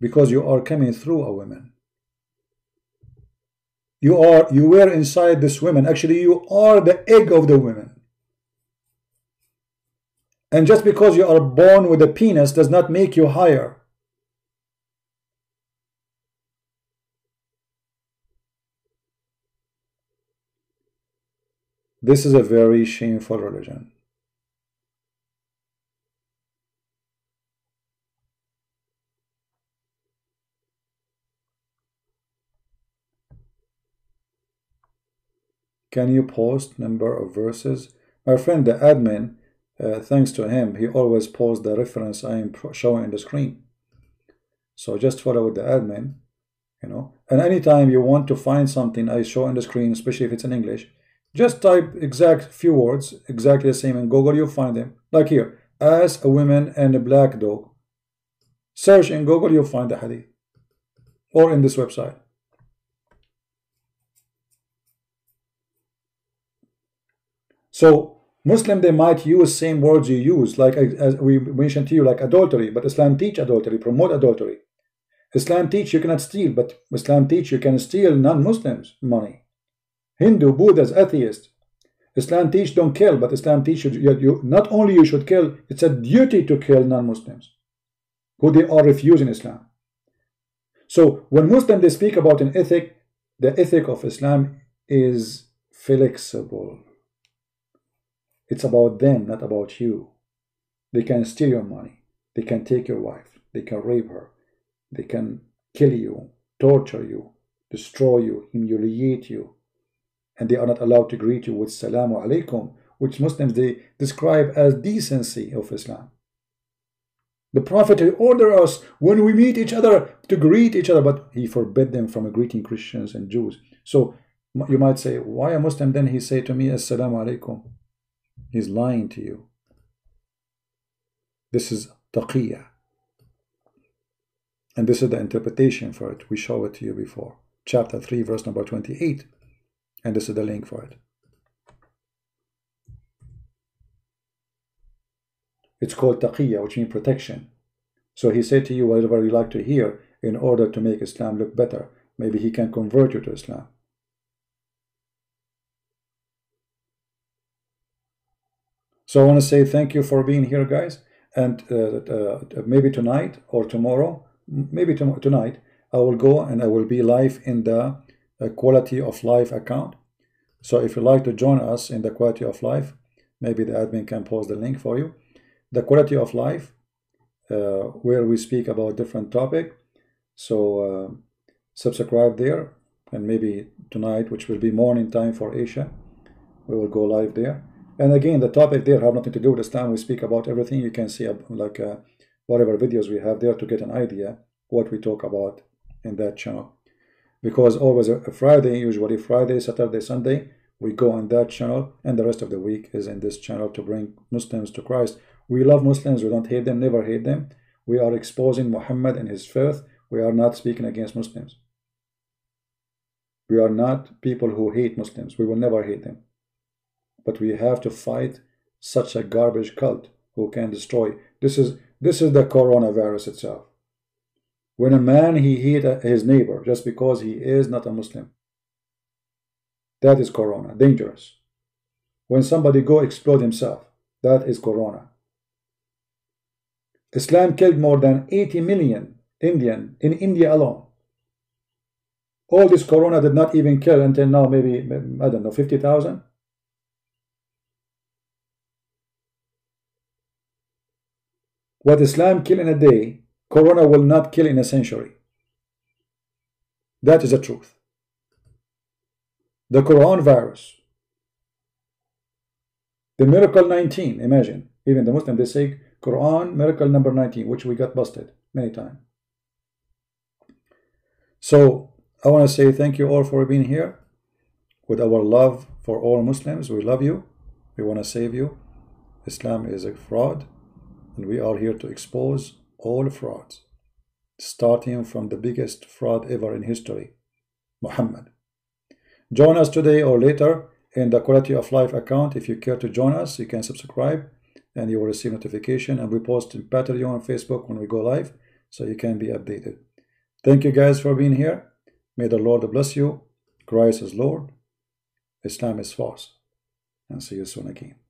Because you are coming through a woman. You are you were inside this woman. Actually, you are the egg of the women. And just because you are born with a penis does not make you higher. This is a very shameful religion. Can you post number of verses? My friend, the admin, uh, thanks to him, he always posts the reference I am showing in the screen. So just follow with the admin, you know. And anytime you want to find something I show on the screen, especially if it's in English, just type exact few words, exactly the same in Google, you'll find them. Like here, as a woman and a black dog. Search in Google, you'll find the hadith. Or in this website. So Muslim, they might use same words you use, like as we mentioned to you, like adultery, but Islam teach adultery, promote adultery. Islam teach you cannot steal, but Islam teach you can steal non-Muslims money. Hindu, Buddhas, atheists. Islam teach don't kill, but Islam teach you, you, not only you should kill, it's a duty to kill non-Muslims who they are refusing Islam. So when Muslims they speak about an ethic, the ethic of Islam is flexible. It's about them, not about you. They can steal your money. They can take your wife. They can rape her. They can kill you, torture you, destroy you, humiliate you, and they are not allowed to greet you with salamu alaikum, which Muslims they describe as decency of Islam. The Prophet ordered us when we meet each other to greet each other, but he forbid them from greeting Christians and Jews. So you might say, why a Muslim then he say to me, Assalamu alaikum? He's lying to you. This is taqiyya. And this is the interpretation for it. We show it to you before. Chapter 3, verse number 28. And this is the link for it. It's called taqiyya, which means protection. So he said to you whatever you like to hear in order to make Islam look better. Maybe he can convert you to Islam. So I want to say thank you for being here, guys. And uh, uh, maybe tonight or tomorrow, maybe tonight, I will go and I will be live in the uh, quality of life account. So if you like to join us in the quality of life, maybe the admin can post the link for you. The quality of life, uh, where we speak about different topic. So uh, subscribe there, and maybe tonight, which will be morning time for Asia, we will go live there. And again, the topic there have nothing to do with Islam. We speak about everything. You can see uh, like uh, whatever videos we have there to get an idea what we talk about in that channel. Because always a Friday, usually Friday, Saturday, Sunday, we go on that channel and the rest of the week is in this channel to bring Muslims to Christ. We love Muslims. We don't hate them, never hate them. We are exposing Muhammad and his faith. We are not speaking against Muslims. We are not people who hate Muslims. We will never hate them. But we have to fight such a garbage cult who can destroy. This is this is the coronavirus itself. When a man he hate his neighbor just because he is not a Muslim. That is corona, dangerous. When somebody go explode himself, that is corona. Islam killed more than 80 million Indian in India alone. All this corona did not even kill until now, maybe, I don't know, 50,000? What Islam kill in a day, Corona will not kill in a century. That is the truth. The coronavirus, the miracle 19, imagine, even the Muslim, they say Quran miracle number 19, which we got busted many times. So I want to say thank you all for being here with our love for all Muslims. We love you. We want to save you. Islam is a fraud and we are here to expose all frauds, starting from the biggest fraud ever in history, Muhammad. Join us today or later in the Quality of Life account. If you care to join us, you can subscribe and you will receive notification. And we post in Patreon and Facebook when we go live, so you can be updated. Thank you guys for being here. May the Lord bless you. Christ is Lord. Islam is false. And see you soon again.